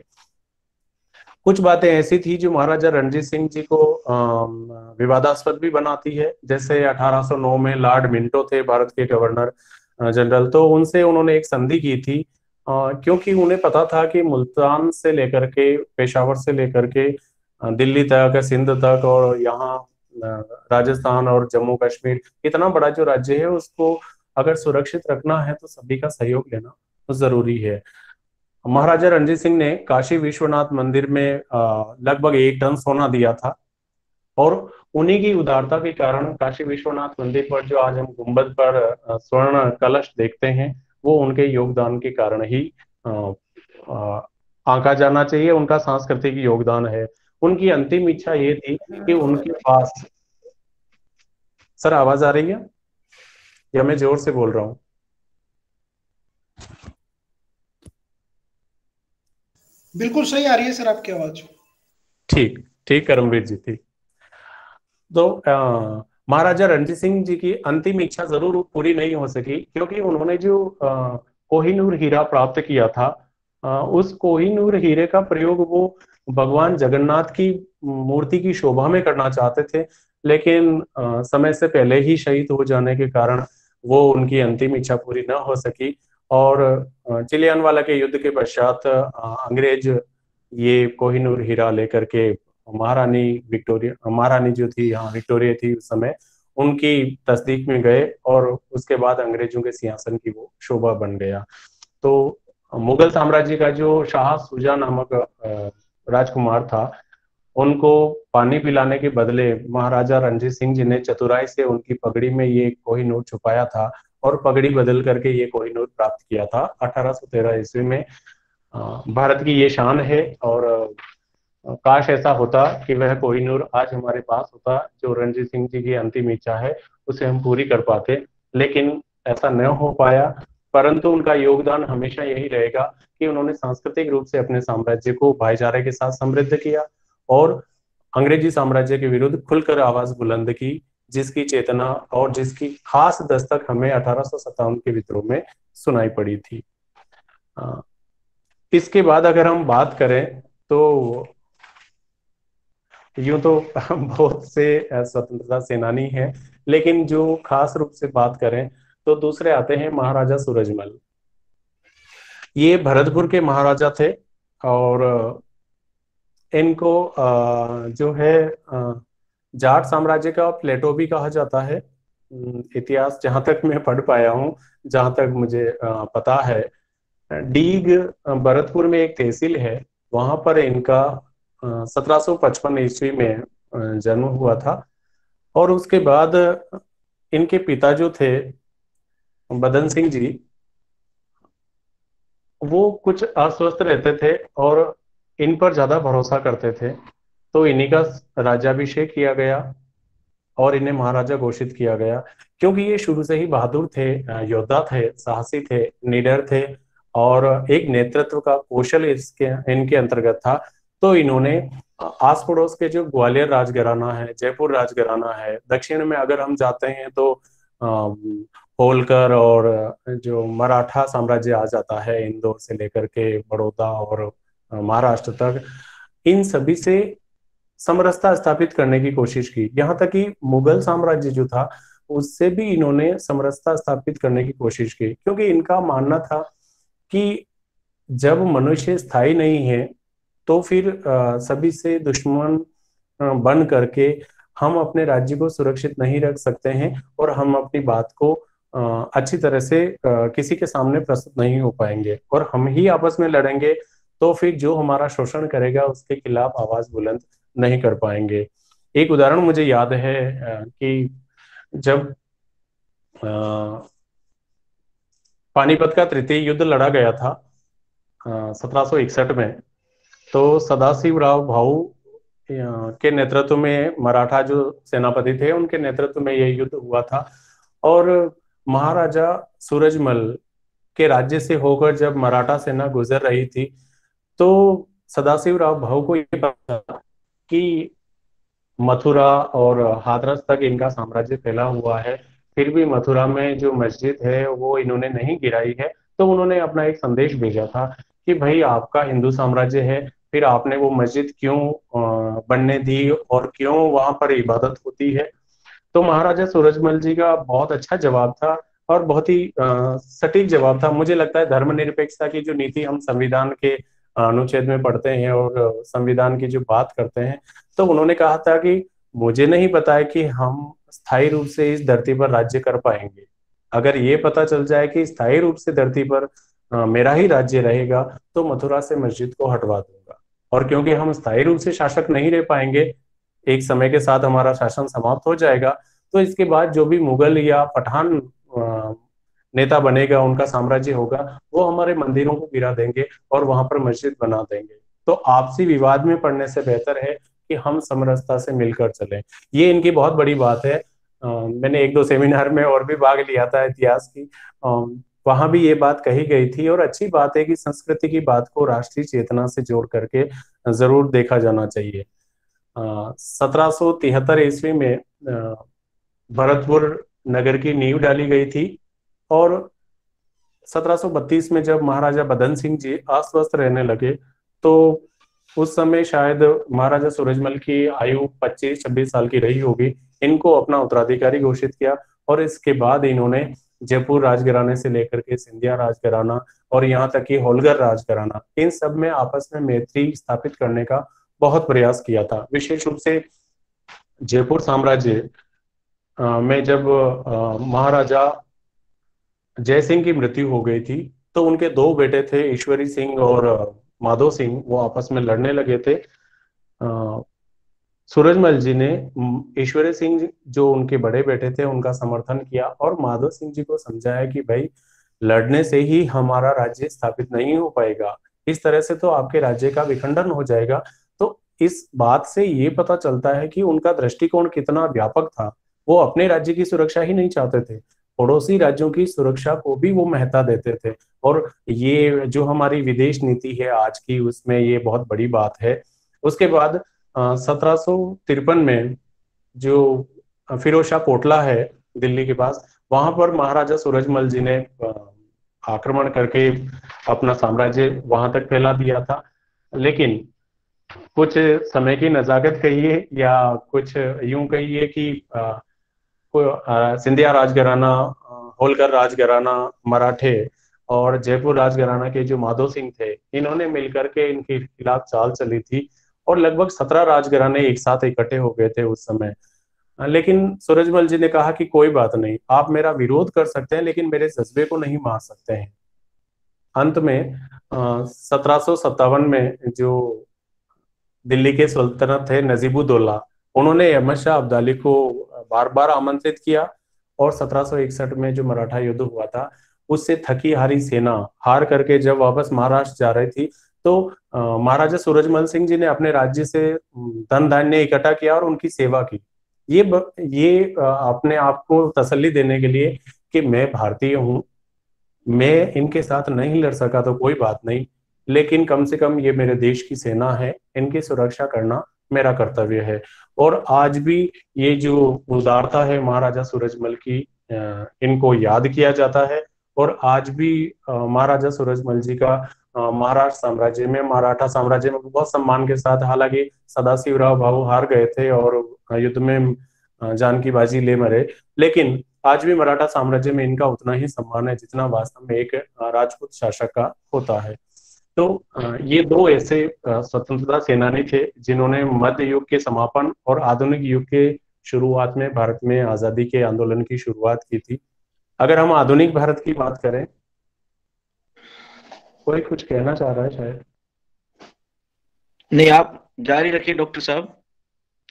कुछ बातें ऐसी थी जो महाराजा रणजीत सिंह जी को विवादास्पद भी बनाती है। जैसे 1809 में लॉर्ड मिंटो थे, भारत के गवर्नर जनरल तो उनसे उन्होंने एक संधि की थी। क्योंकि उन्हें पता था कि मुल्तान से लेकर के, पेशावर से लेकर के दिल्ली तक, सिंध तक और यहाँ राजस्थान और जम्मू कश्मीर, इतना बड़ा जो राज्य है, उसको अगर सुरक्षित रखना है तो सभी का सहयोग लेना ज़रूरी है। महाराजा रणजीत सिंह ने काशी विश्वनाथ मंदिर में लगभग एक टन सोना दिया था। और उन्हीं की उदारता के कारण काशी विश्वनाथ मंदिर पर जो आज हम गुंबद पर स्वर्ण कलश देखते हैं, वो उनके योगदान के कारण ही आंका जाना चाहिए। उनका सांस्कृतिक योगदान है। उनकी अंतिम इच्छा ये थी कि उनके पास सर, आवाज़ आ रही है? या मैं ज़ोर से बोल रहा हूँ? बिल्कुल सही आ रही है सर आपकी आवाज़। ठीक ठीक करमवीर जी ठीक। तो महाराजा रणजीत सिंह जी की अंतिम इच्छा ज़रूर पूरी नहीं हो सकी क्योंकि उन्होंने जो कोहिनूर हीरा प्राप्त किया था आ, उस कोहिनूर हीरे का प्रयोग वो भगवान जगन्नाथ की मूर्ति की शोभा में करना चाहते थे लेकिन आ, समय से पहले ही शहीद हो जाने के कारण वो उनकी अंतिम इच्छा पूरी न हो सकी। और चिलियन वाला के युद्ध के पश्चात अंग्रेज़ ये कोहिनूर हीरा लेकर के महारानी विक्टोरिया, महारानी जो थी यहाँ विक्टोरिया थी उस समय, उनकी तस्दीक में गए और उसके बाद अंग्रेज़ों के सिंहासन की वो शोभा बन गया। तो मुगल साम्राज्य का जो शाह सुजा नामक राजकुमार था, उनको पानी पिलाने के बदले महाराजा रणजीत सिंह जी ने चतुराई से उनकी पगड़ी में ये कोहिनूर छुपाया था। और पगड़ी बदल करके ये कोहिनूर प्राप्त किया था 1813 ईस्वी में। भारत की ये शान है और काश ऐसा होता कि वह कोहिनूर आज हमारे पास होता, जो रणजीत सिंह जी की अंतिम इच्छा है, उसे हम पूरी कर पाते। लेकिन ऐसा न हो पाया, परंतु उनका योगदान हमेशा यही रहेगा कि उन्होंने सांस्कृतिक रूप से अपने साम्राज्य को भाईचारे के साथ समृद्ध किया और अंग्रेज़ी साम्राज्य के विरुद्ध खुलकर आवाज़ बुलंद की। जिसकी चेतना और जिसकी खास दस्तक हमें अठारह सौ सत्तावन के विद्रोह में सुनाई पड़ी थी। इसके बाद अगर हम बात करें तो यूँ तो *laughs* बहुत से स्वतंत्रता सेनानी हैं, लेकिन जो खास रूप से बात करें तो दूसरे आते हैं महाराजा सूरजमल। ये भरतपुर के महाराजा थे और इनको जो है जाट साम्राज्य का प्लेटो भी कहा जाता है। इतिहास जहाँ तक मैं पढ़ पाया हूँ, जहाँ तक मुझे पता है, डीग भरतपुर में एक तहसील है, वहाँ पर इनका 1755 ईस्वी में जन्म हुआ था। और उसके बाद इनके पिता जो थे बदन सिंह जी। वो कुछ अस्वस्थ रहते थे और इन पर ज़्यादा भरोसा करते थे। तो इन्हीं का राज्याभिषेक किया गया और इन्हें महाराजा घोषित किया गया। क्योंकि ये शुरू से ही बहादुर थे योद्धा थे, साहसी थे, निडर थे और एक नेतृत्व का कौशल इसके, इनके अंतर्गत था। तो इन्होंने आस पड़ोस के जो ग्वालियर राजघराना है, जयपुर राजघराना है, दक्षिण में अगर हम जाते हैं तो होलकर और जो मराठा साम्राज्य आ जाता है, इंदौर से लेकर के बड़ौदा और महाराष्ट्र तक, इन सभी से समरसता स्थापित करने की कोशिश की। यहाँ तक कि मुगल साम्राज्य जो था, उससे भी इन्होंने समरसता स्थापित करने की कोशिश की, क्योंकि इनका मानना था कि जब मनुष्य स्थायी नहीं है तो फिर सभी से दुश्मन बन करके हम अपने राज्य को सुरक्षित नहीं रख सकते हैं और हम अपनी बात को अच्छी तरह से किसी के सामने प्रस्तुत नहीं हो पाएँगे और हम ही आपस में लड़ेंगे तो फिर जो हमारा शोषण करेगा, उसके खिलाफ आवाज़ बुलंद नहीं कर पाएँगे। एक उदाहरण मुझे याद है कि जब पानीपत का तृतीय युद्ध लड़ा गया था सत्रह सौ इकसठ में तो सदाशिव राव भाऊ के नेतृत्व में मराठा जो सेनापति थे, उनके नेतृत्व में यह युद्ध हुआ था। और महाराजा सूरजमल के राज्य से होकर जब मराठा सेना गुजर रही थी तो सदाशिव राव भाऊ को ये पता कि मथुरा और हाथरस तक इनका साम्राज्य फैला हुआ है, फिर भी मथुरा में जो मस्जिद है, वो इन्होंने नहीं गिराई है। तो उन्होंने अपना एक संदेश भेजा था कि भाई आपका हिंदू साम्राज्य है, फिर आपने वो मस्जिद क्यों बनने दी और क्यों वहाँ पर इबादत होती है? तो महाराजा सूरजमल जी का बहुत अच्छा जवाब था और बहुत ही सटीक जवाब था। मुझे लगता है धर्मनिरपेक्षता की जो नीति हम संविधान के अनुच्छेद में पढ़ते हैं और संविधान की जो बात करते हैं तो उन्होंने कहा था कि मुझे नहीं पता है कि हम स्थायी रूप से इस धरती पर राज्य कर पाएँगे। अगर ये पता चल जाए कि स्थायी रूप से धरती पर मेरा ही राज्य रहेगा तो मथुरा से मस्जिद को हटवा दूँगा। और क्योंकि हम स्थायी रूप से शासक नहीं रह पाएँगे, एक समय के साथ हमारा शासन समाप्त हो जाएगा तो इसके बाद जो भी मुगल या पठान नेता बनेगा उनका साम्राज्य होगा वो हमारे मंदिरों को गिरा देंगे और वहाँ पर मस्जिद बना देंगे। तो आपसी विवाद में पड़ने से बेहतर है कि हम समरसता से मिलकर चले। ये इनकी बहुत बड़ी बात है। आ, मैंने एक दो सेमिनार में और भी भाग लिया था इतिहास की। वहाँ भी ये बात कही गई थी और अच्छी बात है कि संस्कृति की बात को राष्ट्रीय चेतना से जोड़ करके ज़रूर देखा जाना चाहिए। सत्रह ईस्वी में भरतपुर नगर की नींव डाली गई थी। और 1732 में जब महाराजा बदन सिंह जी अस्वस्थ रहने लगे तो उस समय शायद महाराजा सूरजमल की आयु 25-26 साल की रही होगी। इनको अपना उत्तराधिकारी घोषित किया और इसके बाद इन्होंने जयपुर राजघराने से लेकर के सिंधिया राजघराना और यहाँ तक कि होलगर राजघराना, इन सब में आपस में मैत्री स्थापित करने का बहुत प्रयास किया था। विशेष रूप से जयपुर साम्राज्य में जब महाराजा जय सिंह की मृत्यु हो गई थी तो उनके दो बेटे थे, ईश्वरी सिंह और माधो सिंह, वो आपस में लड़ने लगे थे। सूरजमल जी ने ईश्वरी सिंह जो उनके बड़े बेटे थे, उनका समर्थन किया और माधव सिंह जी को समझाया कि भाई, लड़ने से ही हमारा राज्य स्थापित नहीं हो पाएगा। इस तरह से तो आपके राज्य का विखंडन हो जाएगा। तो इस बात से ये पता चलता है कि उनका दृष्टिकोण कितना व्यापक था। वो अपने राज्य की सुरक्षा ही नहीं चाहते थे। पड़ोसी राज्यों की सुरक्षा को भी वो महत्ता देते थे। और ये जो हमारी विदेश नीति है आज की, उसमें ये बहुत बड़ी बात है। उसके बाद सत्रह सौ तिरपन में जो फिरोज शाह कोटला है दिल्ली के पास, वहाँ पर महाराजा सूरजमल जी ने आक्रमण करके अपना साम्राज्य वहाँ तक फैला दिया था। लेकिन कुछ समय की नजाकत कहिए या कुछ यूँ कहिए कि सिंधिया राजघराना होलकर राजघराना, मराठे और जयपुर राजघराना के जो माधो सिंह थे, इन्होंने मिलकर के इनके खिलाफ चाल चली थी और लगभग सत्रह राजघराने एक साथ इकट्ठे हो गए थे उस समय। लेकिन सूरजमल जी ने कहा कि कोई बात नहीं, आप मेरा विरोध कर सकते हैं, लेकिन मेरे जज्बे को नहीं मार सकते हैं। अंत में सत्रह में जो दिल्ली के सुल्तानत थे नजीबुद्दौला, उन्होंने अहमद शाह अब्दाली को बार बार आमंत्रित किया और 1761 में जो मराठा युद्ध हुआ था उससे थकी हारी सेना हार करके जब वापस महाराष्ट्र जा रही थी तो महाराजा सूरजमल सिंह जी ने अपने राज्य से धन धान्य इकट्ठा किया और उनकी सेवा की। ये ब, ये अपने आप को तसल्ली देने के लिए कि मैं भारतीय हूँ मैं इनके साथ नहीं लड़ सका तो कोई बात नहीं लेकिन कम से कम ये मेरे देश की सेना है इनकी सुरक्षा करना मेरा कर्तव्य है। और आज भी ये जो उदारता है महाराजा सूरजमल की इनको याद किया जाता है। और आज भी महाराजा सूरजमल जी का महाराष्ट्र साम्राज्य में, मराठा साम्राज्य में बहुत सम्मान के साथ हालाँकि सदाशिव राव भाव हार गए थे और युद्ध में जान की बाजी ले मरे। लेकिन आज भी मराठा साम्राज्य में इनका उतना ही सम्मान है जितना वास्तव में एक राजपूत शासक का होता है। तो ये दो ऐसे स्वतंत्रता सेनानी थे जिन्होंने मध्य युग के समापन और आधुनिक युग के शुरुआत में भारत में आज़ादी के आंदोलन की शुरुआत की थी। अगर हम आधुनिक भारत की बात करें कोई कुछ कहना चाह रहा है शायद? नहीं आप जारी रखिए डॉक्टर साहब।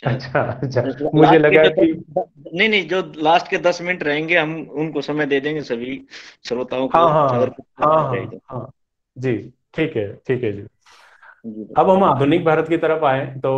अच्छा अच्छा। मुझे लगा कि नहीं नहीं जो लास्ट के दस मिनट रहेंगे हम उनको समय दे देंगे सभी श्रोताओं को हाँ हाँ हाँ हाँ, हाँ। जी। ठीक है ठीक है जी। अब हम आधुनिक भारत की तरफ़ आए तो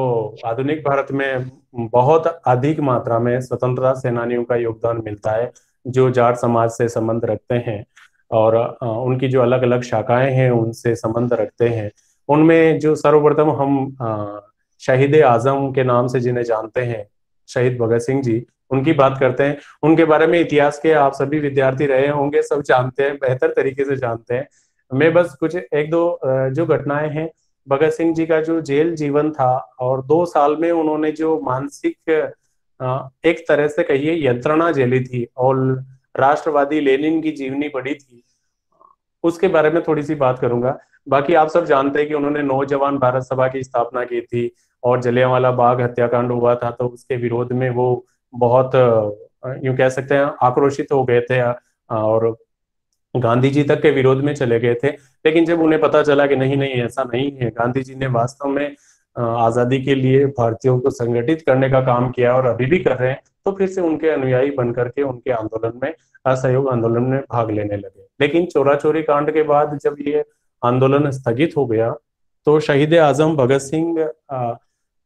आधुनिक भारत में बहुत अधिक मात्रा में स्वतंत्रता सेनानियों का योगदान मिलता है जो जाट समाज से संबंध रखते हैं और उनकी जो अलग अलग शाखाएँ हैं उनसे संबंध रखते हैं। उनमें जो सर्वप्रथम हम शहीद आज़म के नाम से जिन्हें जानते हैं शहीद भगत सिंह जी उनकी बात करते हैं। उनके बारे में इतिहास के आप सभी विद्यार्थी रहे होंगे सब जानते हैं बेहतर तरीके से जानते हैं। मैं बस कुछ एक दो जो घटनाएँ हैं। भगत सिंह जी का जो जेल जीवन था और दो साल में उन्होंने जो मानसिक एक तरह से कहिए यंत्रणा झेली थी और राष्ट्रवादी लेनिन की जीवनी पड़ी थी। उसके बारे में थोड़ी सी बात करूँगा। बाकी आप सब जानते हैं कि उन्होंने नौजवान भारत सभा की स्थापना की थी और जलियांवाला बाग हत्याकांड हुआ था तो उसके विरोध में वो बहुत यूँ कह सकते हैं आक्रोशित हो गए थे और गांधी जी तक के विरोध में चले गए थे। लेकिन जब उन्हें पता चला कि नहीं नहीं, ऐसा नहीं है गांधी जी ने वास्तव में आज़ादी के लिए भारतीयों को संगठित करने का काम किया और अभी भी कर रहे हैं तो फिर से उनके अनुयायी बन करके उनके आंदोलन में, असहयोग आंदोलन में भाग लेने लगे। लेकिन चोरा चोरी कांड के बाद जब ये आंदोलन स्थगित हो गया तो शहीद आज़म भगत सिंह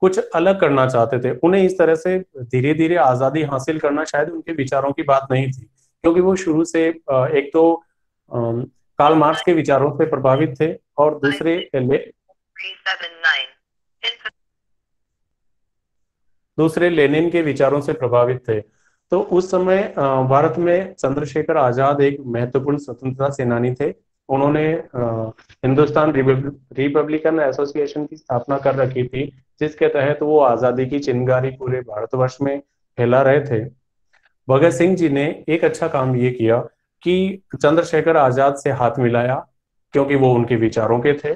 कुछ अलग करना चाहते थे। उन्हें इस तरह से धीरे धीरे आज़ादी हासिल करना शायद उनके विचारों की बात नहीं थी, क्योंकि वो शुरू से एक तो कार्ल मार्क्स के विचारों से प्रभावित थे और दूसरे ले, दूसरे लेनिन के विचारों से प्रभावित थे। तो उस समय भारत में चंद्रशेखर आज़ाद एक महत्वपूर्ण स्वतंत्रता सेनानी थे। उन्होंने हिंदुस्तान रिपब्लिकन एसोसिएशन की स्थापना कर रखी थी जिसके तहत वो आज़ादी की चिंगारी पूरे भारतवर्ष में फैला रहे थे। भगत सिंह जी ने एक अच्छा काम ये किया कि चंद्रशेखर आज़ाद से हाथ मिलाया, क्योंकि वो उनके विचारों के थे।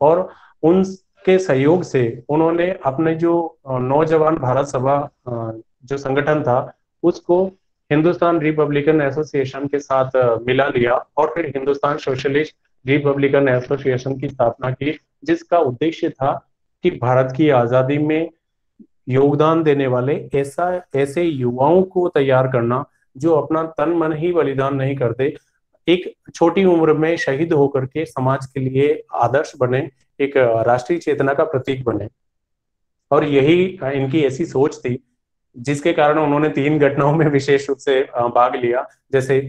और उनके सहयोग से उन्होंने अपने जो नौजवान भारत सभा जो संगठन था, उसको हिंदुस्तान रिपब्लिकन एसोसिएशन के साथ मिला लिया और फिर हिंदुस्तान सोशलिस्ट रिपब्लिकन एसोसिएशन की स्थापना की, जिसका उद्देश्य था कि भारत की आज़ादी में योगदान देने वाले ऐसा, ऐसे युवाओं को तैयार करना जो अपना तन मन ही बलिदान नहीं करते, एक छोटी उम्र में शहीद होकर के समाज के लिए आदर्श बने, एक राष्ट्रीय चेतना का प्रतीक बने। और यही इनकी ऐसी सोच थी, जिसके कारण उन्होंने तीन घटनाओं में विशेष रूप से भाग लिया। जैसे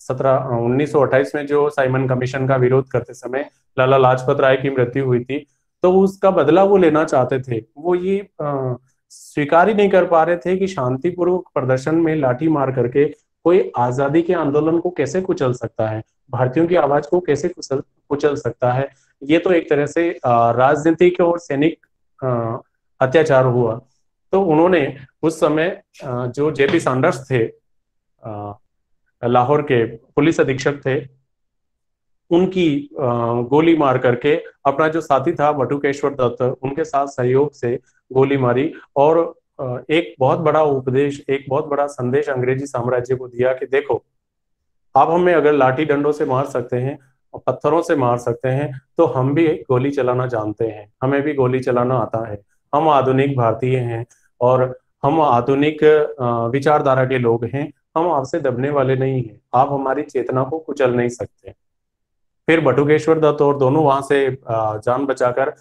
सत्रह उन्नीस में जो साइमन कमीशन का विरोध करते समय लाला लाजपत राय की मृत्यु हुई थी तो उसका बदला वो लेना चाहते थे। वो ये स्वीकार ही नहीं कर पा रहे थे कि शांतिपूर्वक प्रदर्शन में लाठी मार करके कोई आज़ादी के आंदोलन को कैसे कुचल सकता है? भारतीयों की आवाज़ को कैसे कुचल कुचल सकता है? ये तो एक तरह से राजनीतिक और सैनिक अत्याचार हुआ। तो उन्होंने उस समय जो जेपी सांडर्स थे लाहौर के पुलिस अधीक्षक थे उनकी गोली मार करके अपना जो साथी था बटुकेश्वर दत्त, उनके साथ सहयोग से गोली मारी और एक बहुत बड़ा उपदेश, एक बहुत बड़ा संदेश अंग्रेज़ी साम्राज्य को दिया कि देखो, आप हमें अगर लाठी डंडों से मार सकते हैं और पत्थरों से मार सकते हैं तो हम भी गोली चलाना जानते हैं, हमें भी गोली चलाना आता है। हम आधुनिक भारतीय हैं और हम आधुनिक विचारधारा के लोग हैं, हम आपसे दबने वाले नहीं हैं, आप हमारी चेतना को कुचल नहीं सकते। फिर बटुकेश्वर दत्त और दोनों वहाँ से जान बचाकर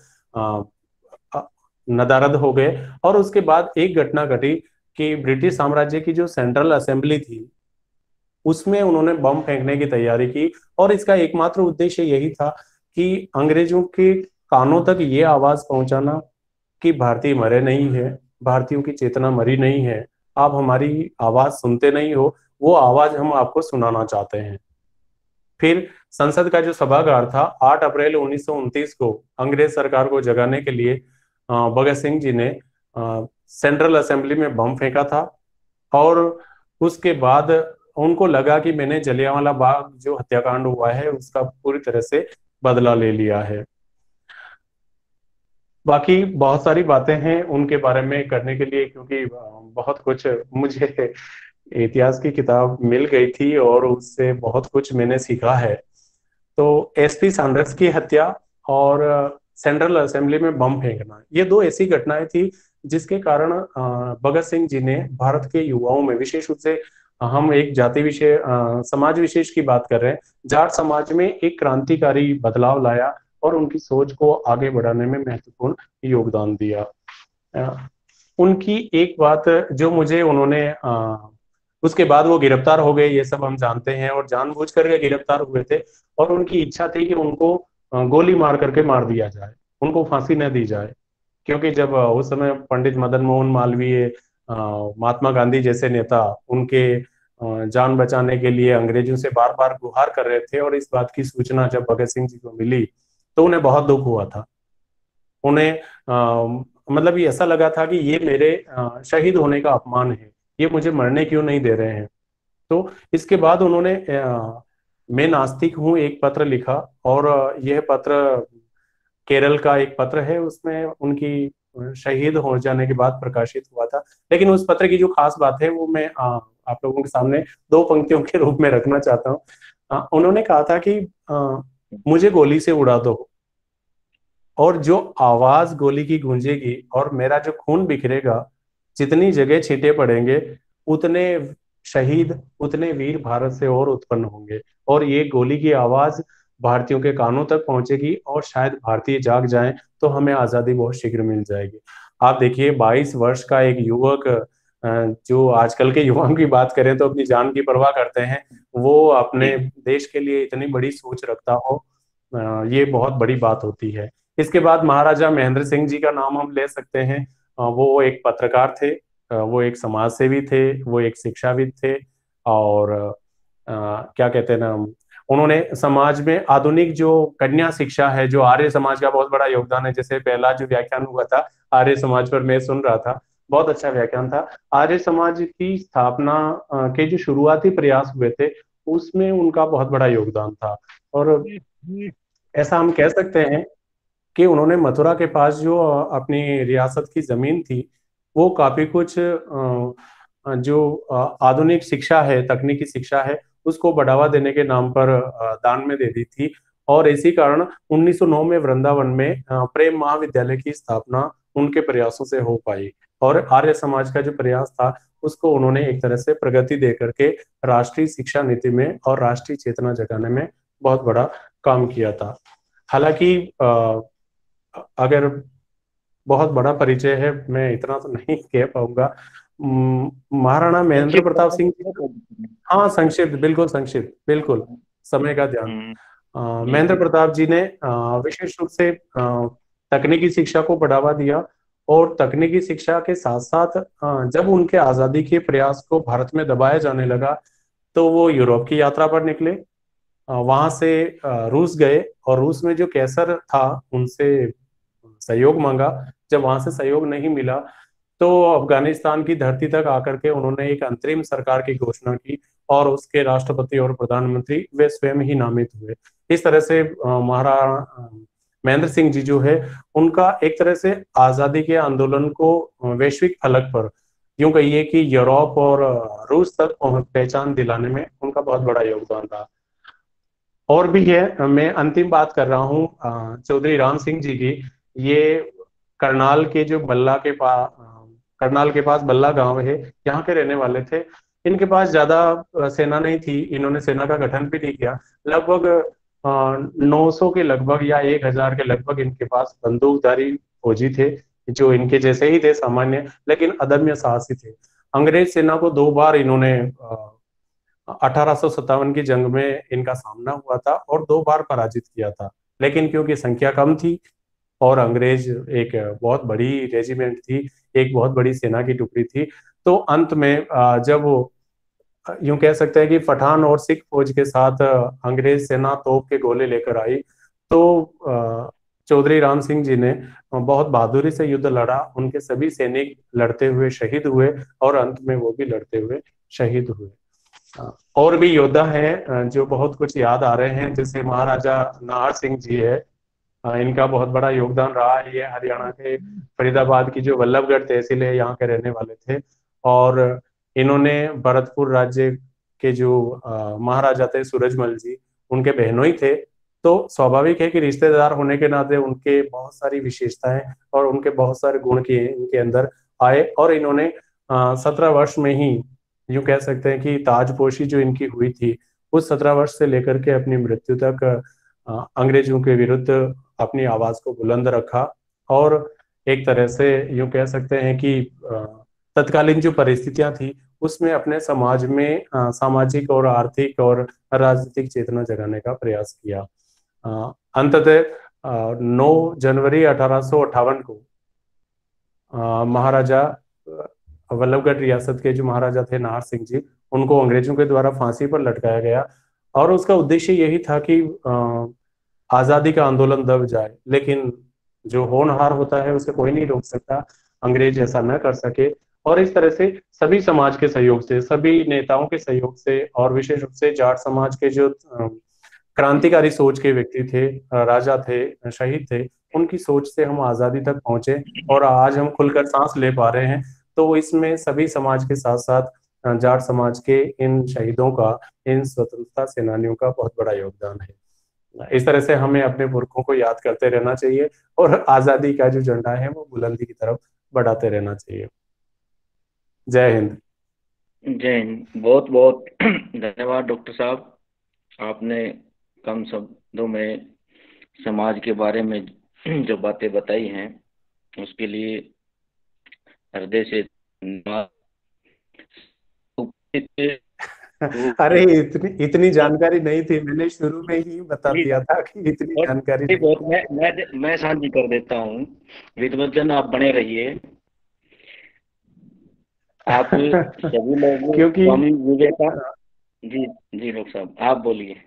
नदारद हो गए। और उसके बाद एक घटना घटी कि ब्रिटिश साम्राज्य की जो सेंट्रल असेंबली थी, उसमें उन्होंने बम फेंकने की तैयारी की। और इसका एकमात्र उद्देश्य यही था कि अंग्रेज़ों के कानों तक ये आवाज़ पहुंचाना कि भारतीय मरे नहीं है, भारतीयों की चेतना मरी नहीं है, आप हमारी आवाज़ सुनते नहीं हो, वो आवाज़ हम आपको सुनाना चाहते हैं। फिर संसद का जो सभागार था 8 अप्रैल उन्नीस सौ उनतीस को अंग्रेज़ सरकार को जगाने के लिए भगत सिंह जी ने सेंट्रल असेंबली में बम फेंका था और उसके बाद उनको लगा कि मैंने जलियांवाला बाग जो हत्याकांड हुआ है, उसका पूरी तरह से बदला ले लिया है। बाकी बहुत सारी बातें हैं उनके बारे में करने के लिए, क्योंकि बहुत कुछ मुझे इतिहास की किताब मिल गई थी और उससे बहुत कुछ मैंने सीखा है। तो एसपी सैंडर्स की हत्या और सेंट्रल असेंबली में बम फेंकना, ये दो ऐसी घटनाएँ थी जिसके कारण भगत सिंह जी ने भारत के युवाओं में, विशेष रूप से हम एक जाति विषय समाज विशेष की बात कर रहे हैं, जाट समाज में एक क्रांतिकारी बदलाव लाया और उनकी सोच को आगे बढ़ाने में महत्वपूर्ण योगदान दिया। उनकी एक बात जो मुझे उन्होंने उसके बाद वो गिरफ़्तार हो गए, ये सब हम जानते हैं और जानबूझ करके गिरफ़्तार हुए थे और उनकी इच्छा थी कि उनको गोली मार करके मार दिया जाए, उनको फांसी न दी जाए। क्योंकि जब उस समय पंडित मदन मोहन मालवीय महात्मा गांधी जैसे नेता उनके जान बचाने के लिए अंग्रेज़ों से बार बार गुहार कर रहे थे और इस बात की सूचना जब भगत सिंह जी को मिली तो उन्हें बहुत दुख हुआ था। उन्हें मतलब ये ऐसा लगा था कि ये मेरे शहीद होने का अपमान है। ये मुझे मरने क्यों नहीं दे रहे हैं? तो इसके बाद उन्होंने मैं नास्तिक हूँ एक पत्र लिखा और यह पत्र केरल का एक पत्र है उसमें उनकी शहीद हो जाने के बाद प्रकाशित हुआ था। लेकिन उस पत्र की जो खास बात है वो मैं आ, आप लोगों के सामने दो पंक्तियों के रूप में रखना चाहता हूँ। उन्होंने कहा था कि आ, मुझे गोली से उड़ा दो और जो आवाज़ गोली की गूंजेगी और मेरा जो खून बिखरेगा जितनी जगह छीटे पड़ेंगे, उतने शहीद, उतने वीर भारत से और उत्पन्न होंगे। और ये गोली की आवाज़ भारतीयों के कानों तक पहुंचेगी और शायद भारतीय जाग जाएँ तो हमें आज़ादी बहुत शीघ्र मिल जाएगी। आप देखिए 22 वर्ष का एक युवक जो आजकल के युवाओं की बात करें तो अपनी जान की परवाह करते हैं, वो अपने देश के लिए इतनी बड़ी सोच रखता हो ये बहुत बड़ी बात होती है। इसके बाद महाराजा महेंद्र सिंह जी का नाम हम ले सकते हैं। वो एक पत्रकार थे वो एक समाज सेवी थे वो एक शिक्षाविद थे और क्या कहते हैं ना उन्होंने समाज में आधुनिक जो कन्या शिक्षा है जो आर्य समाज का बहुत बड़ा योगदान है जैसे पहला जो व्याख्यान हुआ था आर्य समाज पर मैं सुन रहा था बहुत अच्छा व्याख्यान था। आर्य समाज की स्थापना के जो शुरुआती प्रयास हुए थे उसमें उनका बहुत बड़ा योगदान था। और ऐसा हम कह सकते हैं कि उन्होंने मथुरा के पास जो अपनी रियासत की ज़मीन थी, वो काफ़ी कुछ जो आधुनिक शिक्षा है, तकनीकी शिक्षा है, उसको बढ़ावा देने के नाम पर दान में दे दी थी। और इसी कारण 1909 में वृंदावन में प्रेम महाविद्यालय की स्थापना उनके प्रयासों से हो पाई। और आर्य समाज का जो प्रयास था, उसको उन्होंने एक तरह से प्रगति दे करके राष्ट्रीय शिक्षा नीति में और राष्ट्रीय चेतना जगाने में बहुत बड़ा काम किया था। हालाँकि अगर बहुत बड़ा परिचय है मैं इतना तो नहीं *laughs* कह पाऊँगा। महाराणा महेंद्र प्रताप सिंह हाँ संक्षिप्त बिल्कुल संक्षिप्त बिल्कुल समय का ध्यान। हम्म। महेंद्र प्रताप जी ने विशेष रूप से तकनीकी शिक्षा को बढ़ावा दिया और तकनीकी शिक्षा के साथ साथ जब उनके आज़ादी के प्रयास को भारत में दबाया जाने लगा तो वो यूरोप की यात्रा पर निकले। वहाँ से रूस गए और रूस में जो कैसर था उनसे सहयोग मांगा। जब वहाँ से सहयोग नहीं मिला तो अफ़गानिस्तान की धरती तक आकर के उन्होंने एक अंतरिम सरकार की घोषणा की और उसके राष्ट्रपति और प्रधानमंत्री वे स्वयं ही नामित हुए। इस तरह से महाराणा महेंद्र सिंह जी जो है। उनका एक तरह से आज़ादी के आंदोलन को वैश्विक फलक पर यूँ कहिए कि यूरोप और रूस तक पहचान दिलाने में उनका बहुत बड़ा योगदान रहा। और भी है, मैं अंतिम बात कर रहा हूँ चौधरी राम सिंह जी की। ये करनाल के जो बल्ला के पास करनाल के पास बल्ला गाँव है, यहाँ के रहने वाले थे। इनके पास ज़्यादा सेना नहीं थी, इन्होंने सेना का गठन भी नहीं किया। लगभग 900 के लगभग या 1000 के लगभग इनके पास बंदूकधारी फौजी थे, जो इनके जैसे ही थे सामान्य, लेकिन अदम्य साहसी थे। अंग्रेज़ सेना को दो बार इन्होंने अठारह सौ सत्तावन की जंग में इनका सामना हुआ था और दो बार पराजित किया था। लेकिन क्योंकि संख्या कम थी और अंग्रेज़ एक बहुत बड़ी रेजिमेंट थी, एक बहुत बड़ी सेना की टुकड़ी थी। तो अंत में जब यूँ कह सकते हैं कि पठान और सिख फौज के साथ अंग्रेज़ सेना तोप के गोले लेकर आई तो चौधरी राम सिंह जी ने बहुत बहादुरी से युद्ध लड़ा। उनके सभी सैनिक लड़ते हुए शहीद हुए और अंत में वो भी लड़ते हुए शहीद हुए। और भी योद्धा हैं जो बहुत कुछ याद आ रहे हैं, जैसे महाराजा नाहर सिंह जी है। इनका बहुत बड़ा योगदान रहा है ये हरियाणा के फरीदाबाद की जो वल्लभगढ़ तहसील है, यहाँ के रहने वाले थे। और इन्होंने भरतपुर राज्य के जो महाराजा थे सूरजमल जी, उनके बहनों ही थे। तो स्वाभाविक है कि रिश्तेदार होने के नाते उनके बहुत सारी विशेषताएँ और उनके बहुत सारे गुण के इनके अंदर आए और इन्होंने सत्रह वर्ष में ही यूँ कह सकते हैं कि ताजपोशी जो इनकी हुई थी, उस सत्रह वर्ष से लेकर के अपनी मृत्यु तक अंग्रेज़ों के विरुद्ध अपनी आवाज़ को बुलंद रखा और एक तरह से यूँ कह सकते हैं कि तत्कालीन जो परिस्थितियाँ थी, उसमें अपने समाज में सामाजिक और आर्थिक और राजनीतिक चेतना जगाने का प्रयास किया। अंततः 9 जनवरी अठारह को महाराजा वल्लभगढ़ रियासत के जो महाराजा थे नाहर सिंह जी, उनको अंग्रेज़ों के द्वारा फांसी पर लटकाया गया। और उसका उद्देश्य यही था कि आज़ादी का आंदोलन दब जाए, लेकिन जो होनहार होता है उसे कोई नहीं रोक सकता, अंग्रेज़ ऐसा न कर सके। और इस तरह से सभी समाज के सहयोग से, सभी नेताओं के सहयोग से और विशेष रूप से जाट समाज के जो क्रांतिकारी सोच के व्यक्ति थे राजा थे, शहीद थे, उनकी सोच से हम आज़ादी तक पहुँचे और आज हम खुलकर सांस ले पा रहे हैं। तो इसमें सभी समाज के साथ साथ जाट समाज के इन शहीदों का, इन स्वतंत्रता सेनानियों का बहुत बड़ा योगदान है। इस तरह से हमें अपने पुरखों को याद करते रहना चाहिए और आज़ादी का जो झंडा है वो बुलंदी की तरफ़ बढ़ाते रहना चाहिए। जय हिंद। जय हिंद। बहुत बहुत धन्यवाद डॉक्टर साहब। आपने कम शब्दों में समाज के बारे में जो बातें बताई हैं, उसके लिए हृदय से *laughs* अरे इतनी इतनी जानकारी नहीं थी मैंने शुरू में ही बता दिया था कि इतनी जानकारी बहुत मैं मैं मैं साझी कर देता हूँ। विद्वजन आप बने रहिए। आप *laughs* सभी लोग क्योंकि स्वामी विवेका जी जी डॉक्टर साहब आप बोलिए।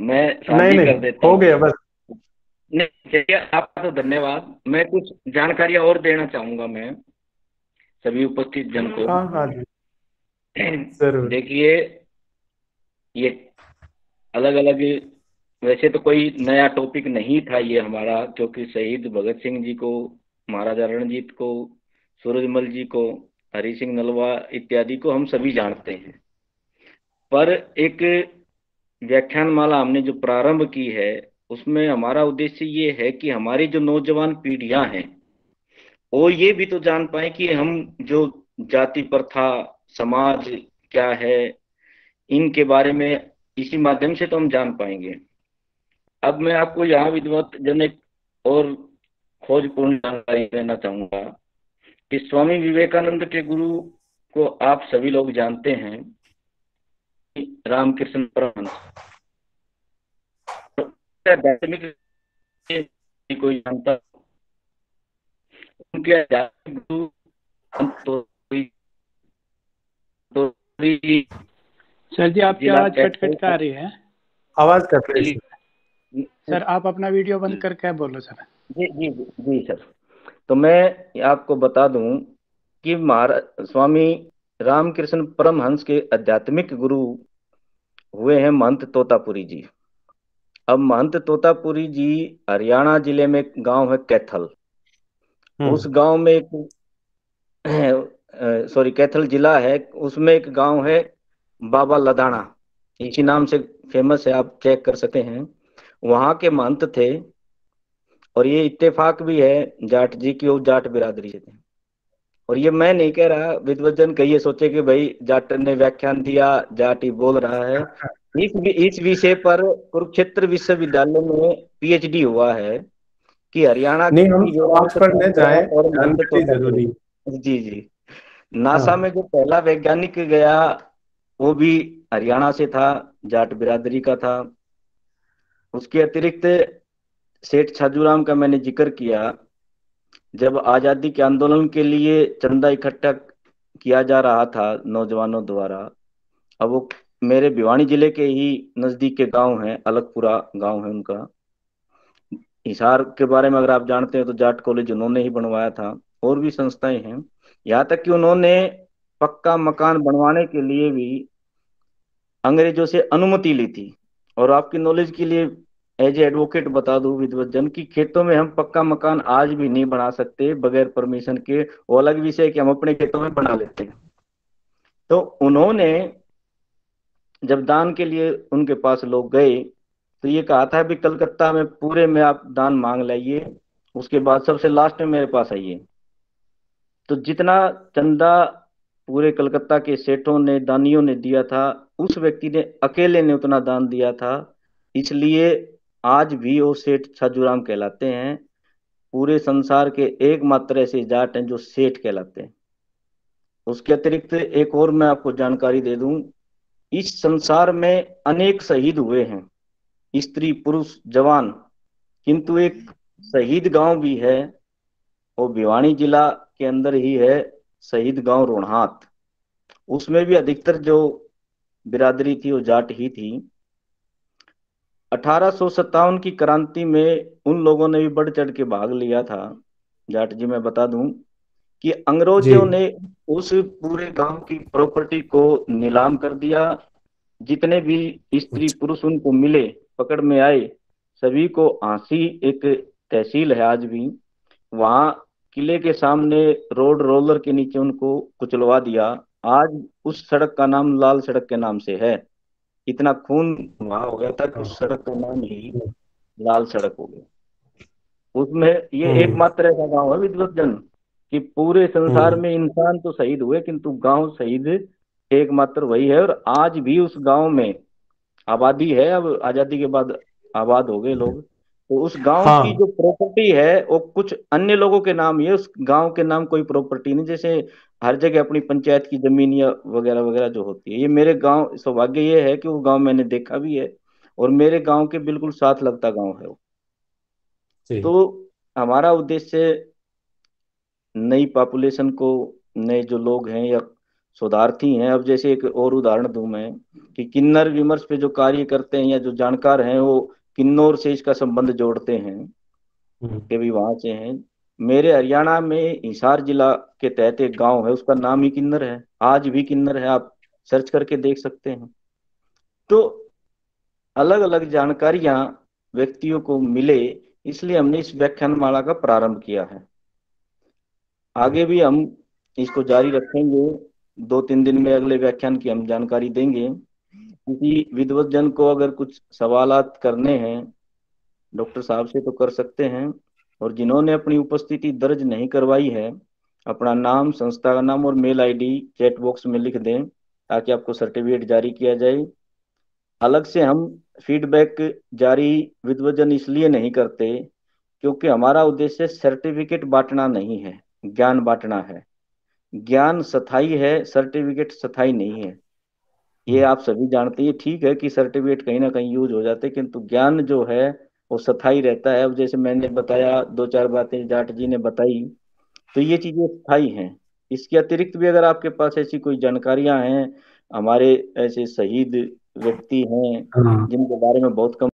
मैं नहीं नहीं कर देता हो गया बस। नहीं आपका तो धन्यवाद। मैं कुछ जानकारियाँ और देना चाहूँगा मैं सभी उपस्थित जन को। हाँ हाँ जी। देखिए, ये अलग अलग वैसे तो कोई नया टॉपिक नहीं था ये हमारा, क्योंकि शहीद भगत सिंह जी को, महाराजा रणजीत को, सूरजमल जी को हरि सिंह नलवा इत्यादि को हम सभी जानते हैं। पर एक व्याख्यान माला हमने जो प्रारंभ की है, उसमें हमारा उद्देश्य ये है कि हमारी जो नौजवान पीढ़ियाँ हैं, वो ये भी तो जान पाए कि हम जो जाति प्रथा समाज क्या है इनके बारे में इसी माध्यम से तो हम जान पाएँगे। अब मैं आपको यहाँ विद्वत जनक और खोजपूर्ण जानकारी देना चाहूँगा कि स्वामी विवेकानंद के गुरु को आप सभी लोग जानते हैं रामकृष्ण परमहंस। आध्यात्मिक कोई जानता उनके आध्यात्मिक गुरु तो, तो सर जी आपकी आवाज़ कट कट का आ रही है। आवाज़ कट रही है सर आप अपना वीडियो बंद करके बोलो सर। जी जी जी सर। तो मैं आपको बता दूँ कि महाराज स्वामी रामकृष्ण परमहंस के आध्यात्मिक गुरु हुए हैं महंत तोतापुरी जी। अब महंत तोतापुरी जी हरियाणा ज़िले में गाँव है कैथल। हम्म। उस गाँव में एक सॉरी कैथल जिला है उसमें एक गाँव है बाबा लदाना इसी नाम से फ़ेमस है आप चेक कर सकते हैं। वहाँ के महंत थे और ये इत्तेफाक भी है जाट जी की वो जाट बिरादरी से थे। और ये मैं नहीं कह रहा विद्वजन कहिए सोचे कि भाई जाट ने व्याख्यान दिया जाट ही बोल रहा है। इस इस विषय पर कुरुक्षेत्र विश्वविद्यालय में पीएचडी हुआ है कि हरियाणा नहीं हम पढ़ने जाए और ज़रूरी। जी जी। नासा हाँ। में जो पहला वैज्ञानिक गया वो भी हरियाणा से था जाट बिरादरी का था। उसके अतिरिक्त सेठ छाजूराम का मैंने ज़िक्र किया जब आज़ादी के आंदोलन के लिए चंदा इकट्ठा किया जा रहा था नौजवानों द्वारा अब वो मेरे भिवानी ज़िले के ही नज़दीक के गाँव हैं अलगपुरा गाँव है उनका। हिसार के बारे में अगर आप जानते हैं तो जाट कॉलेज उन्होंने ही बनवाया था और भी संस्थाएँ हैं। यहाँ तक कि उन्होंने पक्का मकान बनवाने के लिए भी अंग्रेज़ों से अनुमति ली थी। और आपकी नॉलेज के लिए एज एडवोकेट बता दू विद्वजन की खेतों में हम पक्का मकान आज भी नहीं बना सकते, बगैर परमिशन के, वो अलग विषय कि हम अपने खेतों में बना लेते हैं। तो उन्होंने, जब दान के लिए उनके पास लोग गए तो ये कहा था भी कलकत्ता में पूरे में आप दान मांग लाइए, उसके बाद सबसे लास्ट में मेरे पास आइए। तो जितना चंदा पूरे कलकत्ता के सेठों ने, दानियों ने दिया था, उस व्यक्ति ने अकेले ने उतना दान दिया था। इसलिए आज भी वो सेठ छाजूराम कहलाते हैं। पूरे संसार के एकमात्र ऐसे जाट हैं जो सेठ कहलाते हैं। उसके अतिरिक्त एक और मैं आपको जानकारी दे दूँ। इस संसार में अनेक शहीद हुए हैं। स्त्री, पुरुष, जवान। किंतु एक शहीद गाँव भी है, वो भिवानी जिला के अंदर ही है शहीद गाँव रोणहात। उसमें भी अधिकतर जो बिरादरी थी वो जाट ही थी। अठारह की क्रांति में उन लोगों ने भी बढ़ चढ़ के भाग लिया था। जाट जी मैं बता दूँ कि अंग्रेज़ों ने उस पूरे गाँव की प्रॉपर्टी को नीलाम कर दिया। जितने भी स्त्री अच्छा। पुरुष उनको मिले पकड़ में आए सभी को आंसी एक तहसील है आज भी। वहाँ किले के सामने रोड रोलर के नीचे उनको कुचलवा दिया। आज उस सड़क का नाम लाल सड़क के नाम से है। इतना खून वहाँ हो गया था कि उस सड़क का नाम ही लाल सड़क हो गया। उसमें ये हम्म। एकमात्र ऐसा गाँव है विद्वत जन कि पूरे संसार हम्म। में इंसान तो शहीद हुए किंतु गाँव शहीद एकमात्र वही है। और आज भी उस गाँव में आबादी है। अब आज़ादी के बाद आबाद हो गए लोग। उस गाँव हाँ। की जो प्रॉपर्टी है वो कुछ अन्य लोगों के नाम ही है उस गाँव के नाम कोई प्रॉपर्टी नहीं जैसे हर जगह अपनी पंचायत की ज़मीन या वगैरह वगैरह जो होती है। ये मेरे गाँव सौभाग्य ये है कि वो गाँव मैंने देखा भी है और मेरे गाँव के बिल्कुल साथ लगता गाँव है वो। तो हमारा उद्देश्य नई पॉपुलेशन को नए जो लोग हैं या शोधार्थी हैं अब जैसे एक और उदाहरण दू मैं कि किन्नर विमर्श पे जो कार्य करते हैं या जो जानकार हैं वो किन्नौर से इसका संबंध जोड़ते हैं हम्म। कि भी वहाँ से हैं। मेरे हरियाणा में हिसार जिला के तहत एक गाँव है उसका नाम ही किन्नर है। आज भी किन्नर है आप सर्च करके देख सकते हैं। तो अलग अलग जानकारियाँ व्यक्तियों को मिले इसलिए हमने इस व्याख्यान माला का प्रारंभ किया है। आगे भी हम इसको जारी रखेंगे। दो तीन दिन में अगले व्याख्यान की हम जानकारी देंगे। किसी विद्वत जन को अगर कुछ सवाल करने हैं, डॉक्टर साहब से तो कर सकते हैं, और जिन्होंने अपनी उपस्थिति दर्ज नहीं करवाई है, अपना नाम, संस्था का नाम और मेल आईडी चैट बॉक्स में लिख दें, ताकि आपको सर्टिफिकेट जारी किया जाए। अलग से हम फीडबैक जारी विद्वजन इसलिए नहीं करते, क्योंकि हमारा उद्देश्य सर्टिफिकेट बांटना नहीं है, ज्ञान बांटना है। ज्ञान सथाई है, सर्टिफिकेट सथाई नहीं है। ये आप सभी जानते हैं ठीक है कि सर्टिफिकेट कहीं ना कहीं यूज़ हो जाते हैं किंतु ज्ञान जो है वो सथाई रहता है अब जैसे मैंने बताया दो चार बातें जाट जी ने बताई तो ये चीज़ें स्थायी हैं इसके अतिरिक्त भी अगर आपके पास ऐसी कोई जानकारियाँ हैं हमारे ऐसे शहीद व्यक्ति हैं हाँ। जिनके बारे में बहुत कम